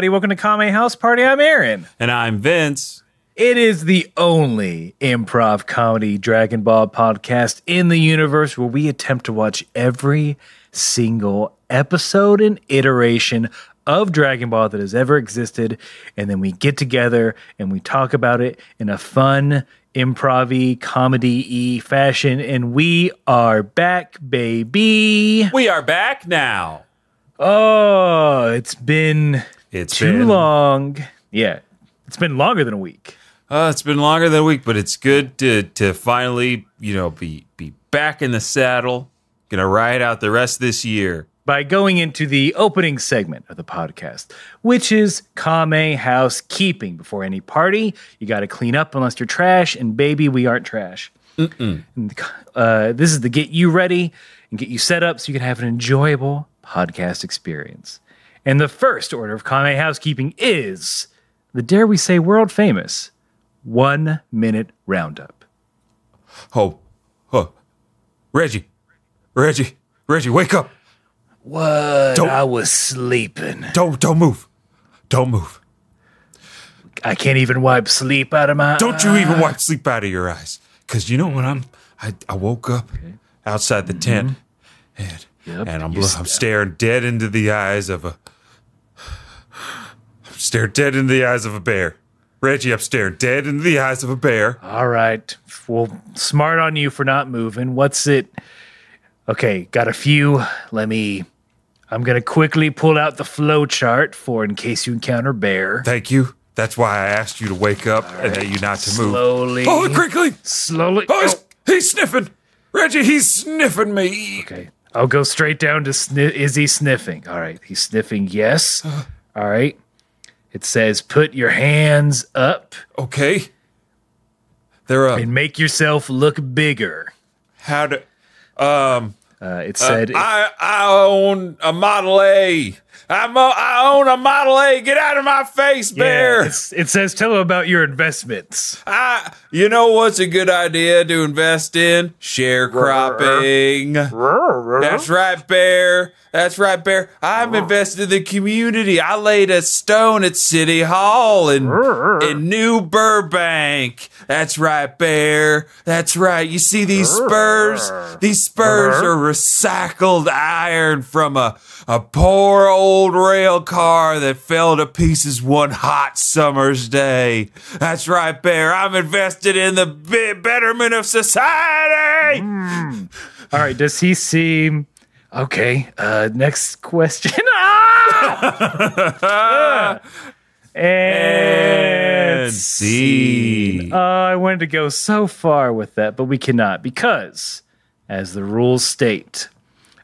everybody. Welcome to Kame House Party. I'm Aaron. And I'm Vince. It is the only improv comedy Dragon Ball podcast in the universe where we attempt to watch every single episode and iteration of Dragon Ball that has ever existed. And then we get together and we talk about it in a fun, improv comedy y fashion. And we are back, baby. We are back now. Oh, it's been It's too been, long. Yeah, it's been longer than a week. Uh, it's been longer than a week, but it's good to to finally, you know, be be back in the saddle. Gonna ride out the rest of this year. By going into the opening segment of the podcast, which is Kame housekeeping. Before any party, you got to clean up unless you're trash, and baby, we aren't trash. And, uh, this is to get you ready and get you set up so you can have an enjoyable podcast experience. And the first order of Kame housekeeping is the dare we say world famous one minute roundup. Oh, oh, Reggie, Reggie, Reggie, wake up! What? Don't- I was sleeping. Don't don't move, don't move. I can't even wipe sleep out of my. Don't you even wipe sleep out of your eyes, because you know when I'm I, I woke up outside the tent mm-hmm. and Yep, and I'm I'm staring dead into the eyes of a I'm dead into the eyes of a bear. Reggie, staring dead into the eyes of a bear. All right. Well, smart on you for not moving. What's it? Okay, got a few. Let me. I'm gonna quickly pull out the flow chart for in case you encounter bear. Thank you. That's why I asked you to wake up and that you not to move. Slowly. Oh, crinkly! Slowly. Oh, he's, Oh, he's sniffing. Reggie, he's sniffing me. okay. I'll go straight down to sni- is he sniffing? All right. He's sniffing. Yes. Uh-huh. All right. It says put your hands up Okay. They're up. and make yourself look bigger. How to? Um. Uh, it said I I own a Model A. I'm a, I own a Model A. Get out of my face, bear. it's- it says tell them about your investments. I, you know what's a good idea to invest in? Sharecropping. That's right, Bear. That's right, Bear. I'm invested in the community. I laid a stone at City Hall in, in New Burbank. That's right, Bear. That's right. You see these spurs? These spurs uh-huh. are recycled iron from a, a poor old rail car that fell to pieces one hot summer's day. That's right, Bear. I'm invested in the be- betterment of society. Hmm. All right, does he seem okay? Uh, next question. Ah! and And see. Uh, I wanted to go so far with that, but we cannot because, as the rules state,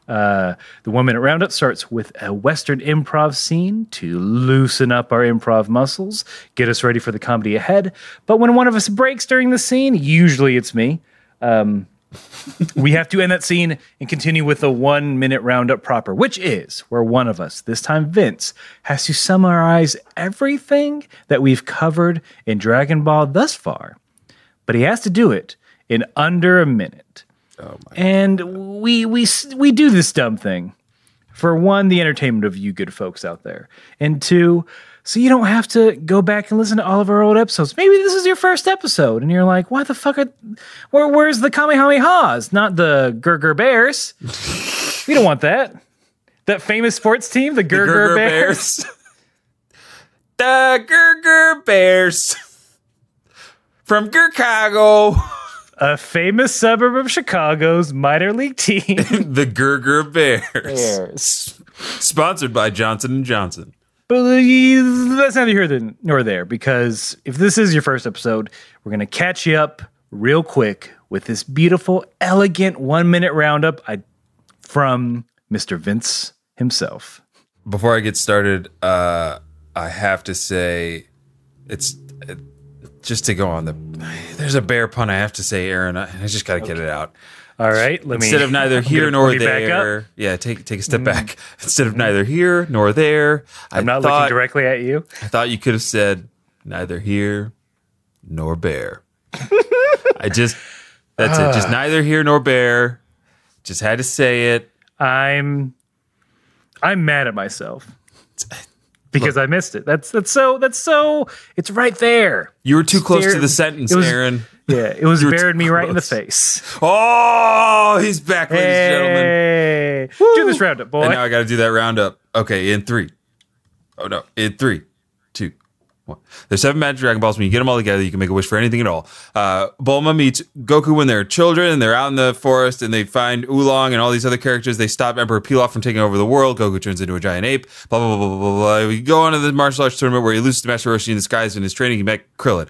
uh, the one minute roundup starts with a Western improv scene to loosen up our improv muscles, get us ready for the comedy ahead. But when one of us breaks during the scene, usually it's me, um, we have to end that scene and continue with the one minute roundup proper, which is where one of us, this time Vince, has to summarize everything that we've covered in Dragon Ball thus far. But he has to do it in under a minute. Oh and we we we do this dumb thing for one, the entertainment of you good folks out there, and two, so you don't have to go back and listen to all of our old episodes. Maybe this is your first episode, and you're like, "Why the fuck? Are, where where's the Kamehamehas? Not the Gurgur Bears? we don't want that. That famous sports team, the Gurgur, Gurgur Bears. Bears. the Gurgur Bears. From Gurkago. a famous suburb of Chicago's minor league team. the Gurgur Bears. Bears. Sponsored by Johnson & Johnson. But that's neither here nor there because if this is your first episode, we're going to catch you up real quick with this beautiful, elegant one minute roundup I, from Mr. Vince himself. Before I get started, uh, I have to say, it's uh, just to go on the. There's a bear pun. I have to say, Aaron. I, I just got to get it out. All right, let me. Instead of neither here nor pull you back up. Mm. there, yeah, take take a step back. Instead of neither here nor there, I'm not thought, looking directly at you. I thought you could have said neither here nor bear. I just that's it. Ah. Just neither here nor bear. Just had to say it. I'm I'm mad at myself because I missed it. That's that's so that's so it's right there. You were too close to the sentence, was- Aaron. Yeah, it was You were bearing me right in the face. Oh, he's back, ladies and gentlemen. Hey, do this roundup, boy. And now I got to do that roundup. Okay, in three. Oh no, in three, two, one. There's seven magic Dragon Balls. When you get them all together, you can make a wish for anything at all. Uh, Bulma meets Goku when they're children and they're out in the forest and they find Oolong and all these other characters. They stop Emperor Pilaf from taking over the world. Goku turns into a giant ape. Blah blah blah blah blah blah. We go on to the martial arts tournament where he loses to Master Roshi in disguise. In his training, he met Krillin.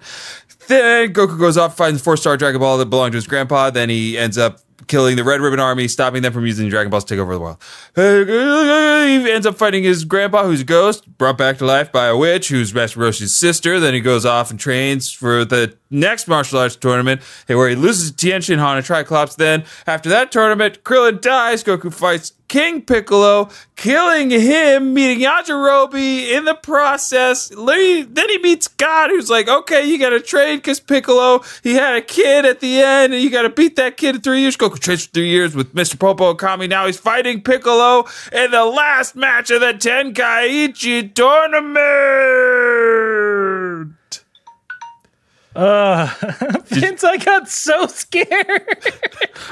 Then Goku goes off, finds four star Dragon Ball that belonged to his grandpa. Then he ends up killing the Red Ribbon Army, stopping them from using Dragon Balls to take over the world. He ends up fighting his grandpa, who's a ghost, brought back to life by a witch, who's Master Roshi's sister. Then he goes off and trains for the next martial arts tournament, where he loses to Tien Shin Han and Triclops. Then, after that tournament, Krillin dies. Goku fights King Piccolo, killing him, meeting Yajirobe in the process. Then he meets God, who's like, okay, you gotta train because Piccolo, he had a kid at the end, and you gotta beat that kid in three years. Goku trains for three years with Mr. Popo and Kami. Now he's fighting Piccolo in the last match of the Tenkaichi tournament. Uh, Vince, I got so scared.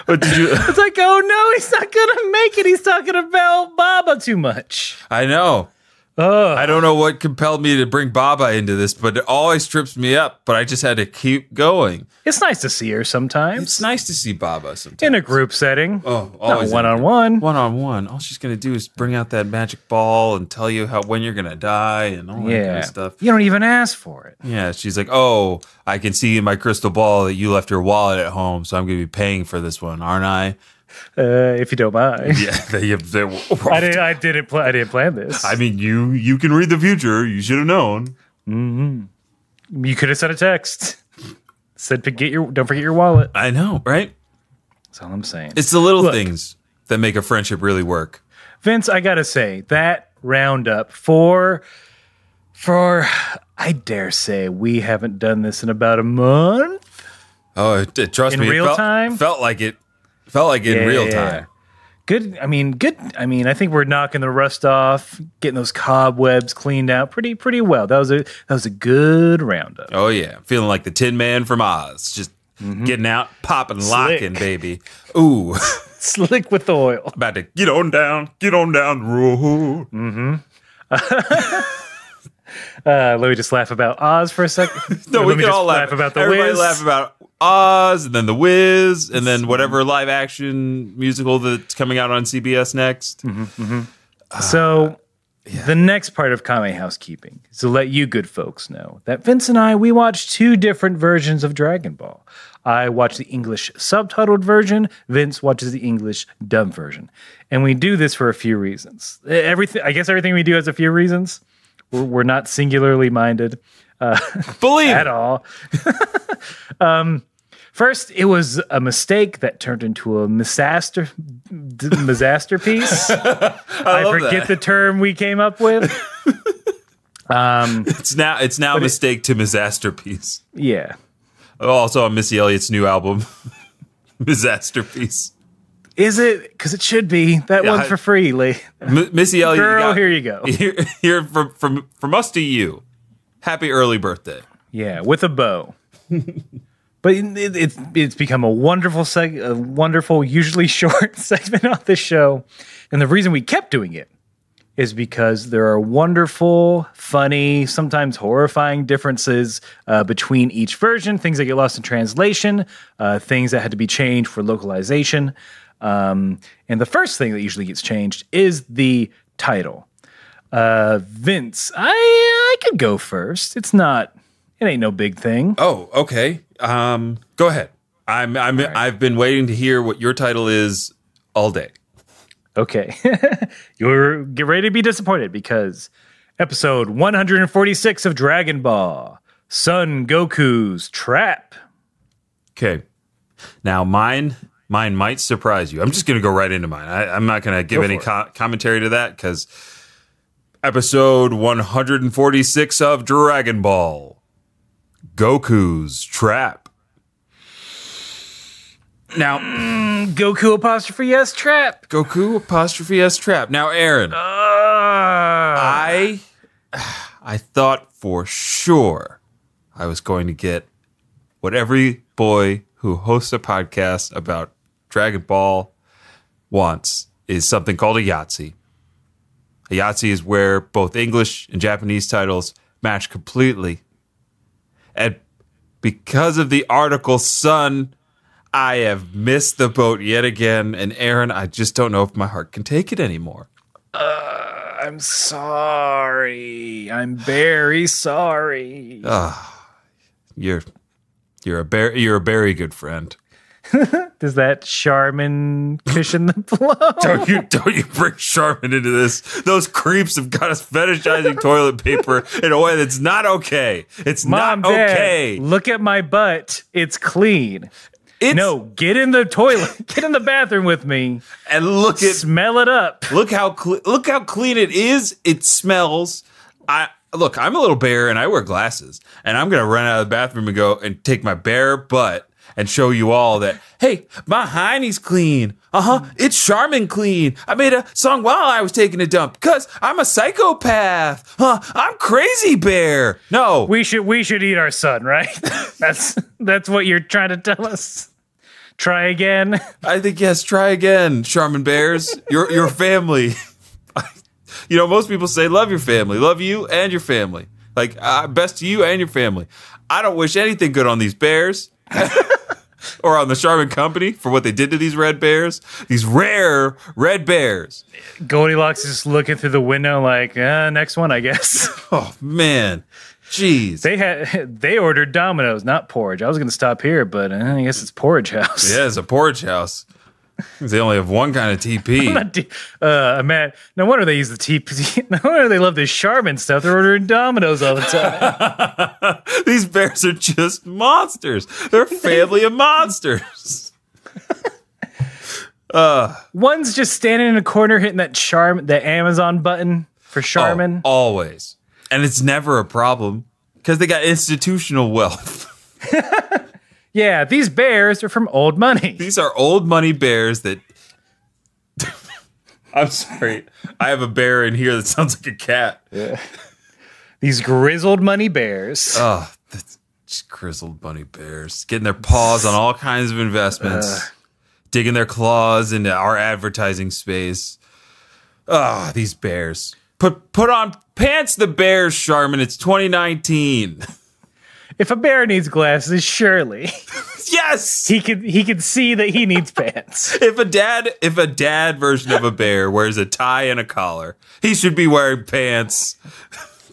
What did you? It's like, oh no, he's not gonna make it. He's talking about Baba too much. I know. Ugh. I don't know what compelled me to bring Baba into this, but it always trips me up. But I just had to keep going. It's nice to see her sometimes It's nice to see Baba sometimes. in a group setting. Oh, always one on one. one on one. All she's gonna do is bring out that magic ball and tell you how when you're gonna die and all that kind of stuff. you don't even ask for it. Yeah, she's like, "Oh, I can see in my crystal ball that you left your wallet at home, so I'm gonna be paying for this one, aren't I?" Uh, if you don't mind. Yeah, they, they, I didn't. I didn't. Pl- I didn't plan this. I mean, you you can read the future. You should have known. you could have sent a text. Said, "Forget your. Don't forget your wallet." I know, right? That's all I'm saying. It's the little Look. things that make a friendship really work. Vince, I gotta say that roundup for for I dare say we haven't done this in about a month. Oh, it, it- trust In me, it real felt, time? felt like it felt like in Yeah, real time. Good. I mean, good. I mean, I think we're knocking the rust off, getting those cobwebs cleaned out pretty pretty well. That was a that was a good roundup. Oh yeah, feeling like the Tin Man from Oz, just getting out, popping, locking, baby. Ooh, Slick with oil. about to get on down, get on down the road. Uh, let me just laugh about Oz for a second. No, we can all laugh. about the Everybody Wiz. laugh about Oz, and then the Wiz, and then whatever live action musical that's coming out on CBS next. Mm-hmm. mm-hmm. Uh, so, uh, the next part of Kame Housekeeping is to let you good folks know that Vince and I, we watched two different versions of Dragon Ball. I watch the English subtitled version, Vince watches the English dub version. And we do this for a few reasons. Everything, I guess everything we do has a few reasons. We're, we're not singularly minded Believe at all. um, first, it was a mistake that turned into a misaster, d- masterpiece. I, love forget that. the term we came up with. um, It's now it's now a mistake to Misasterpiece. yeah. Also on Missy Elliott's new album, Misasterpiece. Is it? Because it should be. That Yeah, one's for free, Lee. M- Missy Elliott, you Girl, got- here you go. Here, here from from from us to you. Happy early birthday. Yeah, with a bow. but it, it's it's become a wonderful seg- a wonderful, usually short segment on this show, and the reason we kept doing it is because there are wonderful, funny, sometimes horrifying differences uh, between each version. Things that get lost in translation, uh, things that had to be changed for localization. Um, and the first thing that usually gets changed is the title. Uh, Vince, I I could go first. It's not. It ain't no big thing. Oh, okay. Um, go ahead. I'm I'm I've been waiting to hear what your title is all day. Okay. You're get ready to be disappointed because episode 146 of Dragon Ball, Son Goku's Trap. Okay. Now mine mine might surprise you. I'm just gonna go right into mine. I, I'm not gonna give Go any co- commentary to that because episode 146 of Dragon Ball, Goku's Trap. Now, Goku apostrophe S Trap. Goku apostrophe S Trap. Now, Aaron, Uh, I I thought for sure I was going to get what every boy who hosts a podcast about Dragon Ball wants is something called a Yahtzee. Yahtzee is where both English and Japanese titles match completely. And because of the article Son, I have missed the boat yet again. And Aaron, I just don't know if my heart can take it anymore. Uh, I'm sorry. I'm very sorry. Ah, you're you're a very you're a very good friend. Does that Charmin cushion the blow? Don't you don't you bring Charmin into this? Those creeps have got us fetishizing toilet paper in a way that's not okay. It's Mom, not Dad, okay. look at my butt. It's clean. It's, no, get in the toilet. Get in the bathroom with me. and look at Smell it up. look how cle look how clean it is. It smells. I look. I'm a little bear and I wear glasses, and I'm gonna run out of the bathroom and go and take my bare butt and show you all that. Hey, my hiney's clean. Uh huh. It's Charmin clean. I made a song while I was taking a dump because I'm a psychopath. Huh? I'm crazy bear. No, We should we should eat our son, right? that's that's what you're trying to tell us. Try again. I think yes. Try again, Charmin bears. Your your family. you know, most people say love your family, love you and your family. Like uh, best to you and your family. I don't wish anything good on these bears. or on the Charmin Company for what they did to these red bears. These rare red bears. Goldilocks is just looking through the window like, uh, next one, I guess. Oh man, jeez. they had they ordered Domino's, not porridge. I was going to stop here, but uh, I guess it's porridge house. yeah, it's a porridge house. They only have one kind of TP. D- uh, man, no wonder they use the TP. No wonder they love this Charmin stuff. They're ordering Domino's all the time. These bears are just monsters. They're a family of monsters. One's just standing in a corner hitting that Charm, the Amazon button for Charmin. Oh, always. And it's never a problem because they got institutional wealth. Yeah, these bears are from old money. These are old money bears that. I'm sorry. I have a bear in here that sounds like a cat. These grizzled money bears. Oh, that's grizzled money bears getting their paws on all kinds of investments, digging their claws into our advertising space. Ah, these bears. Put put on pants the bears, Charmin. It's 2019. if a bear needs glasses, surely yes. he could he could see that he needs pants. If a dad if a dad version of a bear wears a tie and a collar, he should be wearing pants.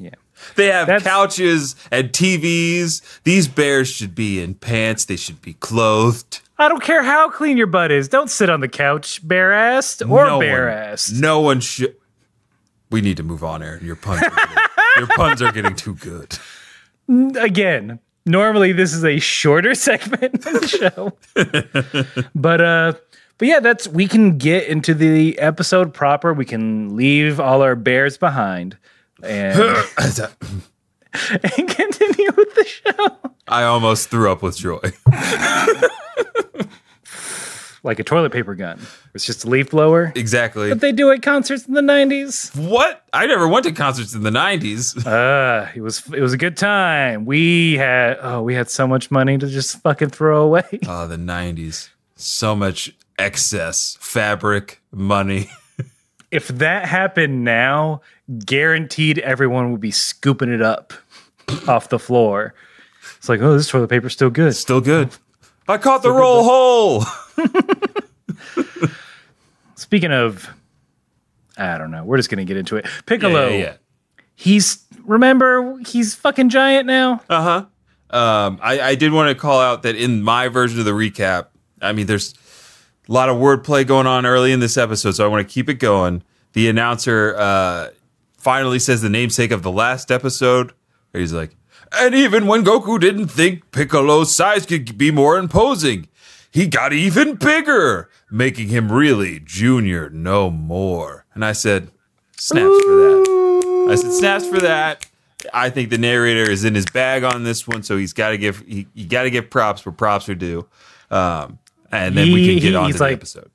Yeah. They have That's- couches and TVs. These bears should be in pants. They should be clothed. I don't care how clean your butt is. Don't sit on the couch bare assed or no bare assed. No one should. We need to move on, Aaron. Your puns, are getting, your puns are getting too good. Again, normally this is a shorter segment of the show. but uh but yeah, that's we can get into the episode proper. We can leave all our bears behind and, and continue with the show. I almost threw up with joy. Like a toilet paper gun. It's just a leaf blower. Exactly. But they do at concerts in the nineties. What? I never went to concerts in the '90s. Uh, it was it was a good time. We had oh, we had so much money to just fucking throw away. Oh, the '90s. So much excess fabric, money. If that happened now, guaranteed everyone would be scooping it up off the floor. It's like, oh, this toilet paper's still good. Still good. I caught the roll hole. Speaking of, I don't know. We're just gonna get into it. Piccolo. Yeah, yeah. He's remember he's fucking giant now. Uh huh. Um, I, I did want to call out that in my version of the recap, I mean, there's a lot of wordplay going on early in this episode, so I want to keep it going. The announcer uh, finally says the namesake of the last episode. He's like, and even when Goku didn't think Piccolo's size could be more imposing, he got even bigger, making him really Junior no more. And I said, snaps for that. I said, snaps for that. I think the narrator is in his bag on this one, so he's got to give he, you got to give props where props are due, um, and then we can get he- on to the like- episode.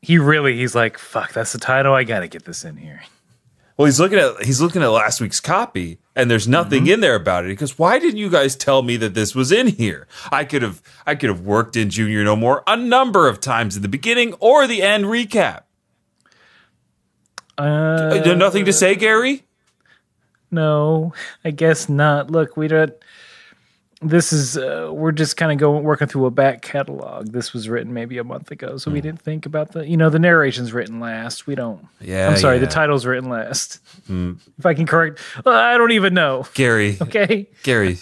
He really, he's like, fuck, that's the title. I gotta get this in here. Well, he's looking at he's looking at last week's copy, and there's nothing Mm-hmm. in there about it. because "Why didn't you guys tell me that this was in here? I could have I could have worked in Junior No More a number of times in the beginning or the end recap." Uh, nothing to say, Gary. no, I guess not. Look, we don't. This is uh, we're just kind of going working through a back catalog. This was written maybe a month ago, so we Hmm. didn't think about the. You know, the narration's written last. We don't. Yeah, I'm sorry, the yeah. Hmm. title's written last. If I can correct, uh, I don't even know. Gary, Okay, Gary,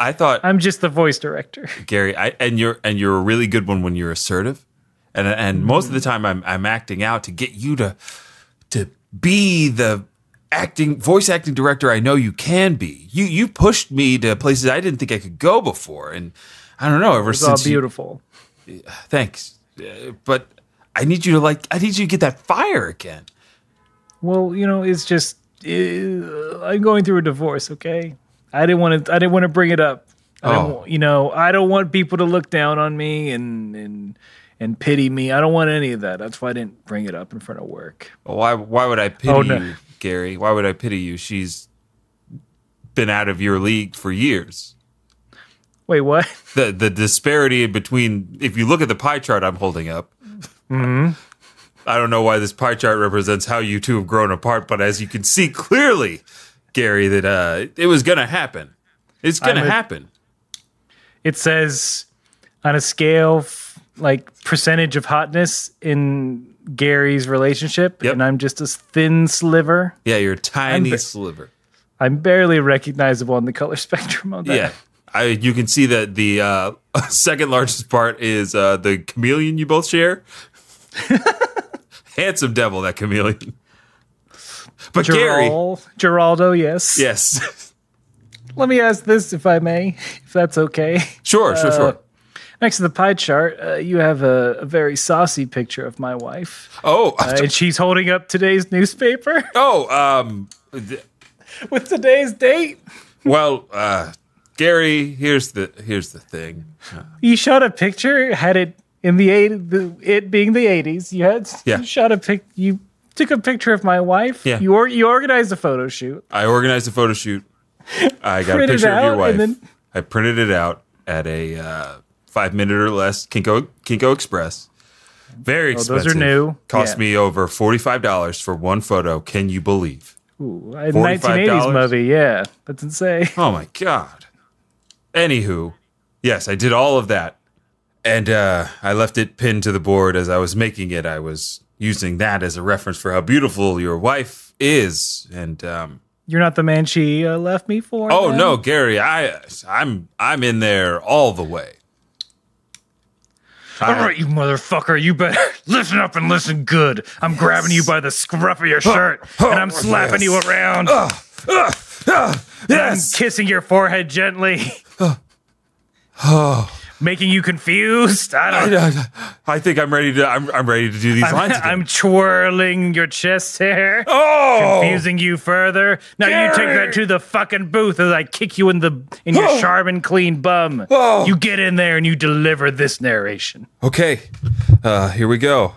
I thought I'm just the voice director. Gary, I, and you're and you're a really good one when you're assertive, and and most of the time I'm I'm acting out to get you to to be the acting voice acting director I know you can be. You you pushed me to places I didn't think I could go before, and I don't know ever It's all since. You, beautiful. thanks, but I need you to like I need you to get that fire again. Well, you know, it's just uh, I'm going through a divorce. Okay, I didn't want to. I didn't want to bring it up. I Oh. you know, I don't want people to look down on me and and and pity me. I don't want any of that. That's why I didn't bring it up in front of work. Why why would I pity Oh, no. you, Gary? Why would I pity you? She's been out of your league for years. Wait, what? the the disparity between if you look at the pie chart I'm holding up. I don't know why this pie chart represents how you two have grown apart, but as you can see clearly, Gary, that uh, it was gonna happen. It's gonna happen. It says on a scale f- like percentage of hotness in Gary's relationship, Yep. and I'm just a thin sliver. Yeah, you're a tiny ba- sliver. I'm barely recognizable on the color spectrum of that. Yeah. I, you can see that the uh, second largest part is uh, the chameleon you both share. Handsome devil, that chameleon. But Gary, Geraldo, yes. yes, Let me ask this, if I may, if that's okay. sure, sure, sure. Next to the pie chart, uh, you have a, a very saucy picture of my wife, Oh, uh, and she's holding up today's newspaper oh, um, th- with today's date. Well, uh, Gary, here's the here's the thing. You shot a picture, had it in the eight, the, it being the eighties. You had Yeah. you shot a pic. You took a picture of my wife. Yeah. You or, you organized a photo shoot. I organized a photo shoot. I got a picture of your wife. and then- I printed it out at a uh, five minute or less Kinko Kinko Express. Very Oh, those expensive. are new. Cost Yeah. me over forty five dollars for one photo. Can you believe? Ooh, a 1980s movie. Yeah, that's insane. Oh my god. Anywho, yes, I did all of that, and uh, I left it pinned to the board as I was making it. I was using that as a reference for how beautiful your wife is, and um, You're not the man she uh, left me for. oh then? no, Gary, I I'm I'm in there all the way. All right, you motherfucker, you better listen up and listen good. I'm grabbing you by the scruff of your shirt and I'm slapping you around. Uh, uh, uh, and I'm kissing your forehead gently. Making you confused. I don't I think I'm ready to I'm I'm ready to do these I'm, lines again. I'm twirling your chest hair, oh, confusing you further. Now you take that to the fucking booth as I kick you in the in your Oh. sharp and clean bum. Oh. You get in there and you deliver this narration. okay. Uh, here we go.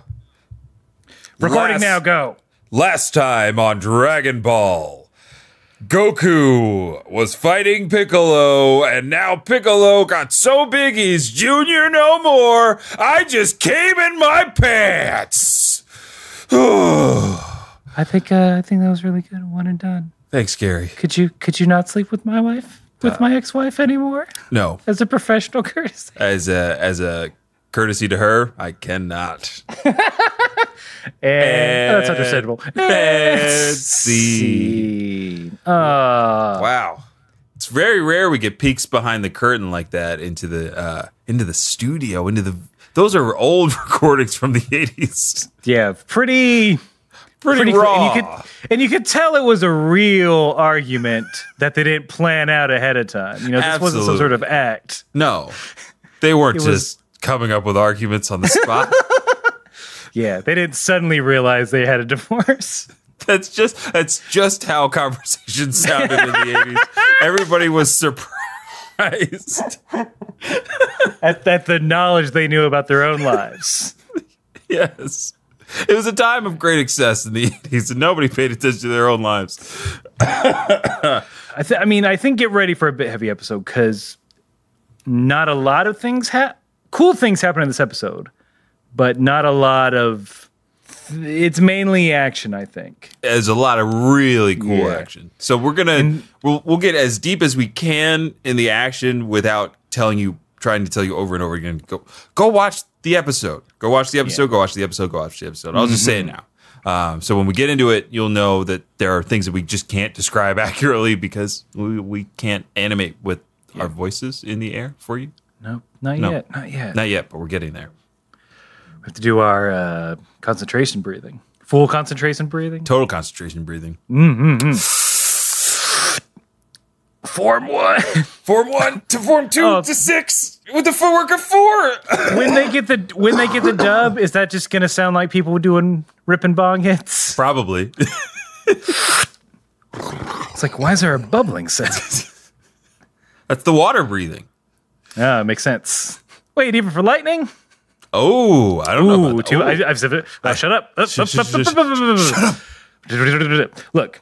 Recording Last- now, go. Last time on Dragon Ball, Goku was fighting Piccolo, and now Piccolo got so big he's Junior no more. I just came in my pants. I think uh, I think that was really good. One and done. Thanks, Gary. Could you could you not sleep with my wife with my ex-wife anymore No, as a professional courtesy? as a as a courtesy to her, I cannot. And, oh, that's understandable. Let's see. Uh, Wow. It's very rare we get peeks behind the curtain like that into the uh into the studio, into the those are old recordings from the 80s. yeah, pretty Pretty, pretty raw. And you could and you could tell it was a real argument that they didn't plan out ahead of time. You know, this wasn't some sort of act. no. They weren't just coming up with arguments on the spot. Yeah, they didn't suddenly realize they had a divorce. that's just that's just how conversations sounded in the 80s. Everybody was surprised. at, at the knowledge they knew about their own lives. yes. It was a time of great excess in the 80s, and nobody paid attention to their own lives. I, th- I mean, I think get ready for a bit heavy episode because not a lot of things ha- cool things happen in this episode, but not a lot of. It's mainly action, I think. There's a lot of really cool Yeah. action. So we're gonna we'll we'll get as deep as we can in the action without telling you, trying to tell you over and over again. Go go watch the episode. Go watch the episode. Go watch the episode. Go watch the episode. I'll just say it now. Um, so when we get into it, you'll know that there are things that we just can't describe accurately because we, we can't animate with our voices in the air for you. Nope, not No. yet, not yet. Not yet, but we're getting there. We have to do our uh, concentration breathing, full concentration breathing. Total concentration breathing. Form one. Form one to form two Oh. to six with the footwork of four. when they get the when they get the dub, is that just gonna sound like people doing rip and bong hits? Probably. It's like, why is there a bubbling sound? That's the water breathing. Ah, makes sense. Wait, even for lightning? Oh, I don't know. Ooh, About too. that. I, I've said it. Uh, shut up. Shh, up. Look,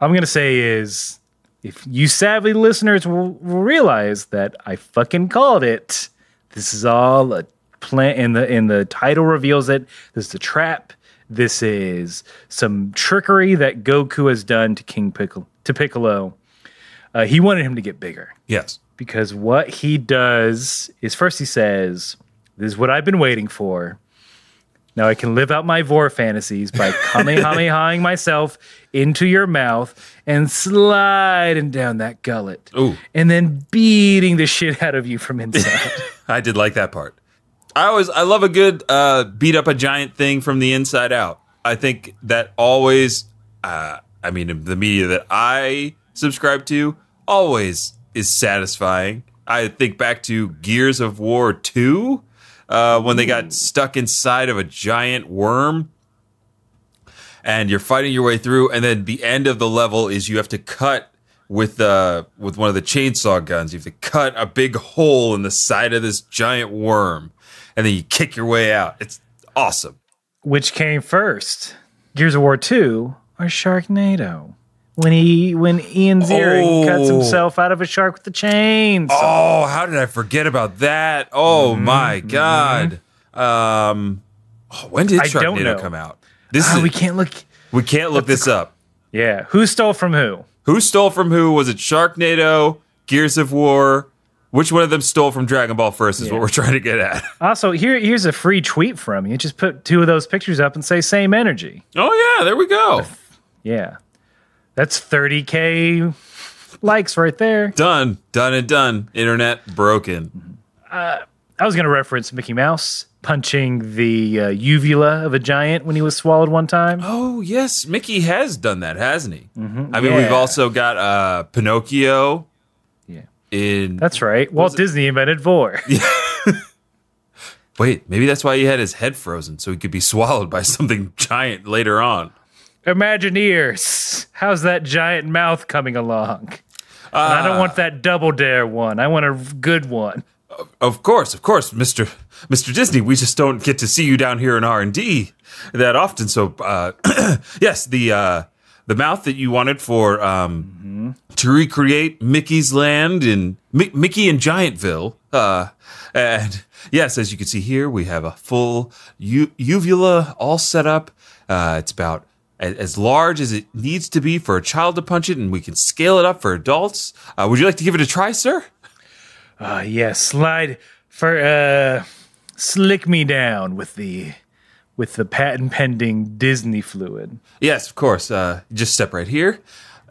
I'm gonna say is, if you savvy listeners will, will realize that I fucking called it. This is all a plan. In the in the title reveals it. This is a trap. This is some trickery that Goku has done to King Piccolo. To Piccolo, uh, he wanted him to get bigger yes. Because what he does is first he says, "This is what I've been waiting for. Now I can live out my vore fantasies by kamehamehaing myself into your mouth and sliding down that gullet, Ooh. and then beating the shit out of you from inside." I did like that part. I always I love a good uh, beat up a giant thing from the inside out. I think that always uh, I mean the media that I subscribe to always is satisfying. I think back to Gears of War 2 uh, when they got stuck inside of a giant worm and you're fighting your way through and then the end of the level is you have to cut with uh with one of the chainsaw guns you have to cut a big hole in the side of this giant worm and then you kick your way out it's awesome Which came first, Gears of War Two or Sharknado? When he when Ian Ziering cuts Oh. himself out of a shark with the chains. oh how did i forget about that oh my god um oh, when did I sharknado come out this Ah, is we can't look. we can't look this up Yeah, who stole from who? who stole from who was it sharknado gears of war which one of them stole from dragon ball first is Yeah. what we're trying to get at Also, here here's a free tweet from you. Just put two of those pictures up and say same energy. oh yeah there we go Yeah. That's 30k likes right there. Done, done and done. Internet broken. I was going to reference Mickey Mouse punching the uh, uvula of a giant when he was swallowed one time. Oh yes, Mickey has done that, hasn't he? I mean, we've also got uh, Pinocchio Yeah. in. That's right. Walt Disney invented vore. Wait, maybe that's why he had his head frozen, so he could be swallowed by something giant later on. Imagineers, how's that giant mouth coming along? And I don't want that double dare one. I want a good one. Of course, of course, Mister Mister Disney. We just don't get to see you down here in R and D that often. So, uh, yes, the uh, the mouth that you wanted for um, to recreate Mickey's Land in Mi- Mickey and Giantville. Uh, and yes, as you can see here, we have a full u- uvula all set up. Uh, it's about as large as it needs to be for a child to punch it, and we can scale it up for adults. Uh, would you like to give it a try, sir? Uh, yeah, slide for uh, slick me down with the with the patent pending Disney fluid. Yes, of course. Uh, just step right here.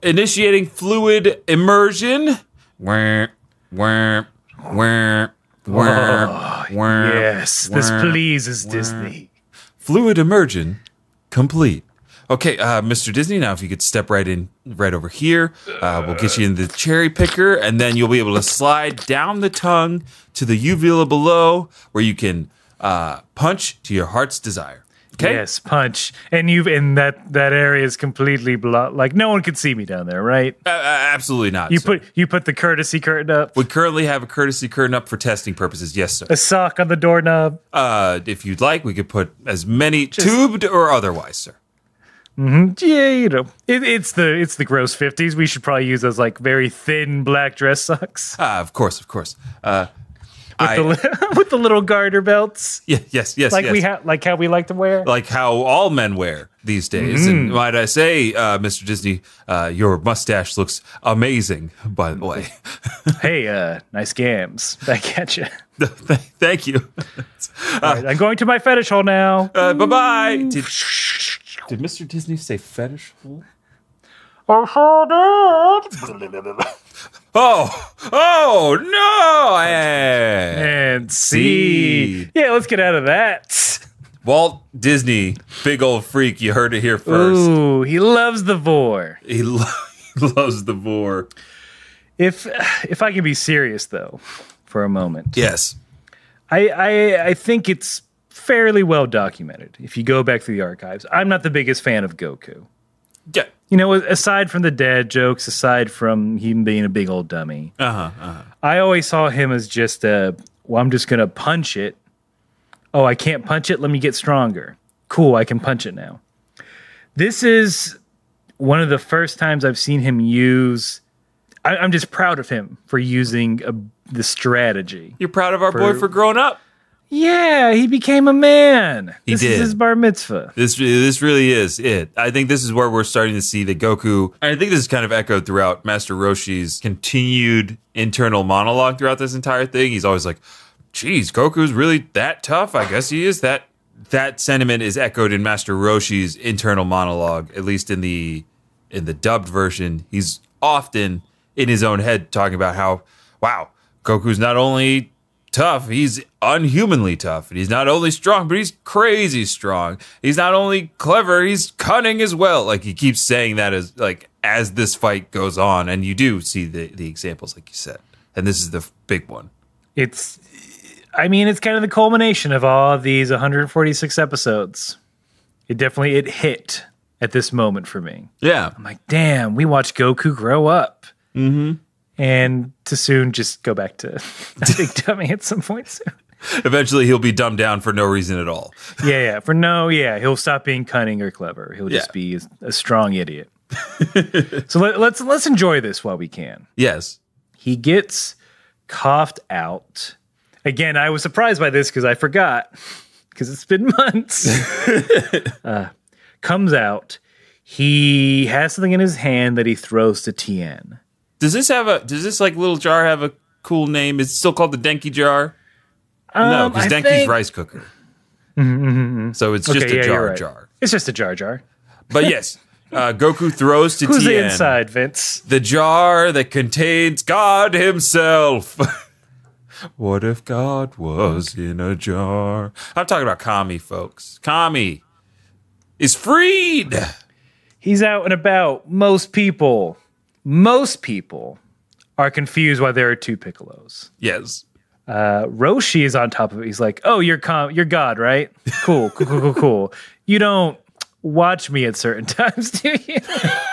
Initiating fluid immersion. Wah, wah, wah, wah, wah, Yes, this pleases Disney. Fluid immersion complete. Okay, uh, Mr. Disney. Now, if you could step right in, right over here, uh, we'll get you in the cherry picker, and then you'll be able to slide down the tongue to the uvula below, where you can uh, punch to your heart's desire. Okay. Yes, punch. And you've in that that area is completely blocked. Like no one could see me down there, right? Uh, uh, absolutely not. You sir. put you put the courtesy curtain up, We currently have a courtesy curtain up for testing purposes. Yes, sir. a sock on the doorknob. Uh, if you'd like, we could put as many tubed or otherwise, sir. Yeah, you know, it, it's the it's the gross fifties. We should probably use those like very thin black dress socks Ah, of course, of course. Uh, with, I, the, with the little garter belts, yeah, yes, yes, like yes. we have, like how we like to wear. like how all men wear these days. And might I say, uh, Mr. Disney, uh, your mustache looks amazing. By the way, hey, uh, nice gams. Back at you. thank you. Right, I'm going to my fetish hole now. Uh, bye bye. Did, did Mr. Disney say fetish hole? Oh, oh no! Eh. And see. See. Yeah, let's get out of that. Walt Disney, big old freak. You heard it here first. Ooh, he loves the vore. He, lo- he loves the vore. If if I can be serious though, for a moment, Yes. I I, I think it's fairly well documented. If you go back through the archives, I'm not the biggest fan of Goku. Yeah. You know, aside from the dad jokes, aside from him being a big old dummy, Uh huh. Uh-huh. I always saw him as just a, well, I'm just going to punch it. Oh, I can't punch it. Let me get stronger. Cool, I can punch it now. This is one of the first times I've seen him use. I, I'm just proud of him for using a, the strategy. You're proud of our boy For- for growing up. Yeah, he became a man. He this did. is his bar mitzvah. This this really is it. I think this is where we're starting to see that Goku. I think this is kind of echoed throughout Master Roshi's continued internal monologue throughout this entire thing. He's always like, "Geez, Goku's really that tough. I guess he is that." That sentiment is echoed in Master Roshi's internal monologue, at least in the in the dubbed version. He's often in his own head talking about how, wow, Goku's not only tough, he's unhumanly tough. And he's not only strong, but he's crazy strong. He's not only clever, he's cunning as well. Like he keeps saying that as like as this fight goes on, and you do see the the examples, like you said. And this is the big one. It's, I mean, it's kind of the culmination of all these 146 episodes. It definitely it hit at this moment for me. Yeah. I'm like, damn, we watched Goku grow up. Mm-hmm. And to soon just go back to big dummy at some point soon. Eventually he'll be dumbed down for no reason at all. Yeah, yeah. For no, yeah, he'll stop being cunning or clever. He'll just Yeah. be a, a strong idiot. so let, let's let's enjoy this while we can. Yes. He gets coughed out. Again, I was surprised by this because I forgot because it's been months. uh, comes out. He has something in his hand that he throws to Tien. Does this have a does this like little jar have a cool name? Is it still called the Denki jar? no, Um, because Denki's think- rice cooker. So it's just a yeah, jar right. jar. It's just a jar jar. But yes, uh, Goku throws to Who's Tien inside, Vince? the jar that contains God Himself. what if God was in a jar? I'm talking about Kami, folks. Kami is freed. He's out and about. Most people, most people are confused why there are two Piccolos. Yes. Uh, Roshi is on top of it. He's like, "Oh, you're com- you're God, right? Cool, cool, cool, cool, cool. You don't watch me at certain times, do you?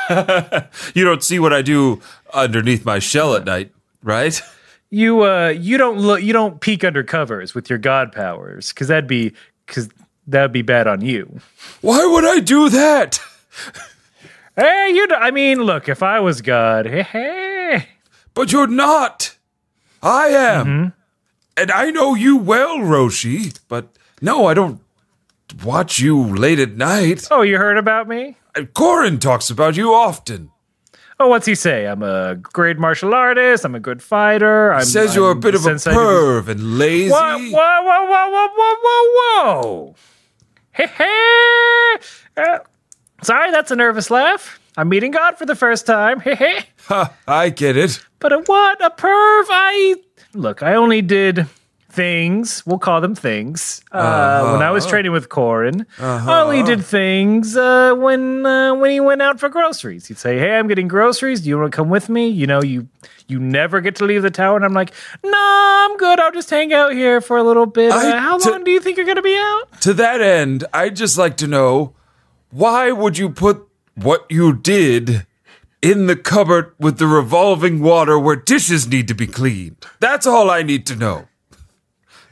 You don't see what I do underneath my shell at night, right? You uh, you don't look, you don't peek under covers with your God powers, because that'd be because that'd be bad on you. Why would I do that? Hey, you. know- I mean, look, if I was God, hey, hey. But you're not. I am. And I know you well, Roshi. But no, I don't watch you late at night. Oh, you heard about me? And Corin talks about you often. Oh, what's he say? I'm a great martial artist. I'm a good fighter. I'm, Says you're a bit of a perv and lazy. Whoa, whoa, whoa, whoa, whoa, whoa, whoa, whoa. Hey, hey. Uh, sorry, that's a nervous laugh. I'm meeting God for the first time. Hey, hey. Ha, I get it. But a what? A perv? I. Look, I only did things. We'll call them things. Uh, When I was training with Corin, I only did things uh, when uh, when he went out for groceries. He'd say, "Hey, I'm getting groceries. Do you want to come with me?" You know, you you never get to leave the tower, and I'm like, "No, I'm good. I'll just hang out here for a little bit." Uh, I- how to- long do you think you're gonna be out? To that end, I'd just like to know why would you put what you did in the cupboard with the revolving water where dishes need to be cleaned? That's all I need to know.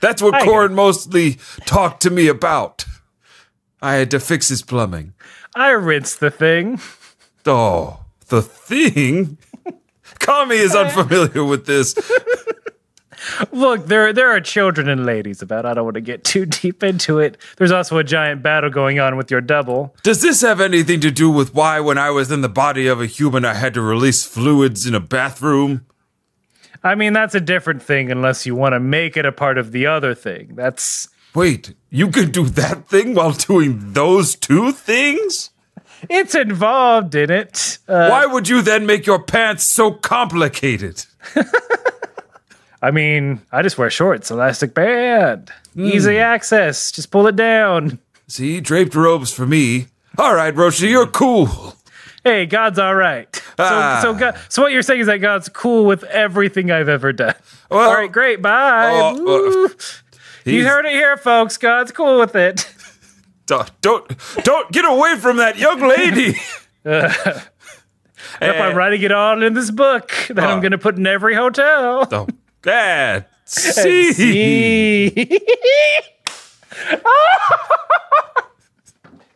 That's what I- Korin mostly talked to me about. I had to fix his plumbing. I rinsed the thing. Oh, the thing? Kami is unfamiliar with this. Look, there there are children and ladies about. I don't want to get too deep into it. There's also a giant battle going on with your double. Does this have anything to do with why, when I was in the body of a human, I had to release fluids in a bathroom? I mean, that's a different thing unless you want to make it a part of the other thing. That's Wait, you can do that thing while doing those two things? it's involved in it. Uh, Why would you then make your pants so complicated? I mean, I just wear shorts, elastic band, easy access. Just pull it down. See, draped robes for me. All right, Roshi, you're cool. Hey, God's all right. Ah. So, so, God, so what you're saying is that God's cool with everything I've ever done. Well- all right, great, bye. Oh, uh, you heard it here, folks. God's cool with it. Don't, don't, don't get away from that young lady. If Eh. I'm writing it all in this book that I'm Oh. going to put in every hotel. Oh, Dad. See. See?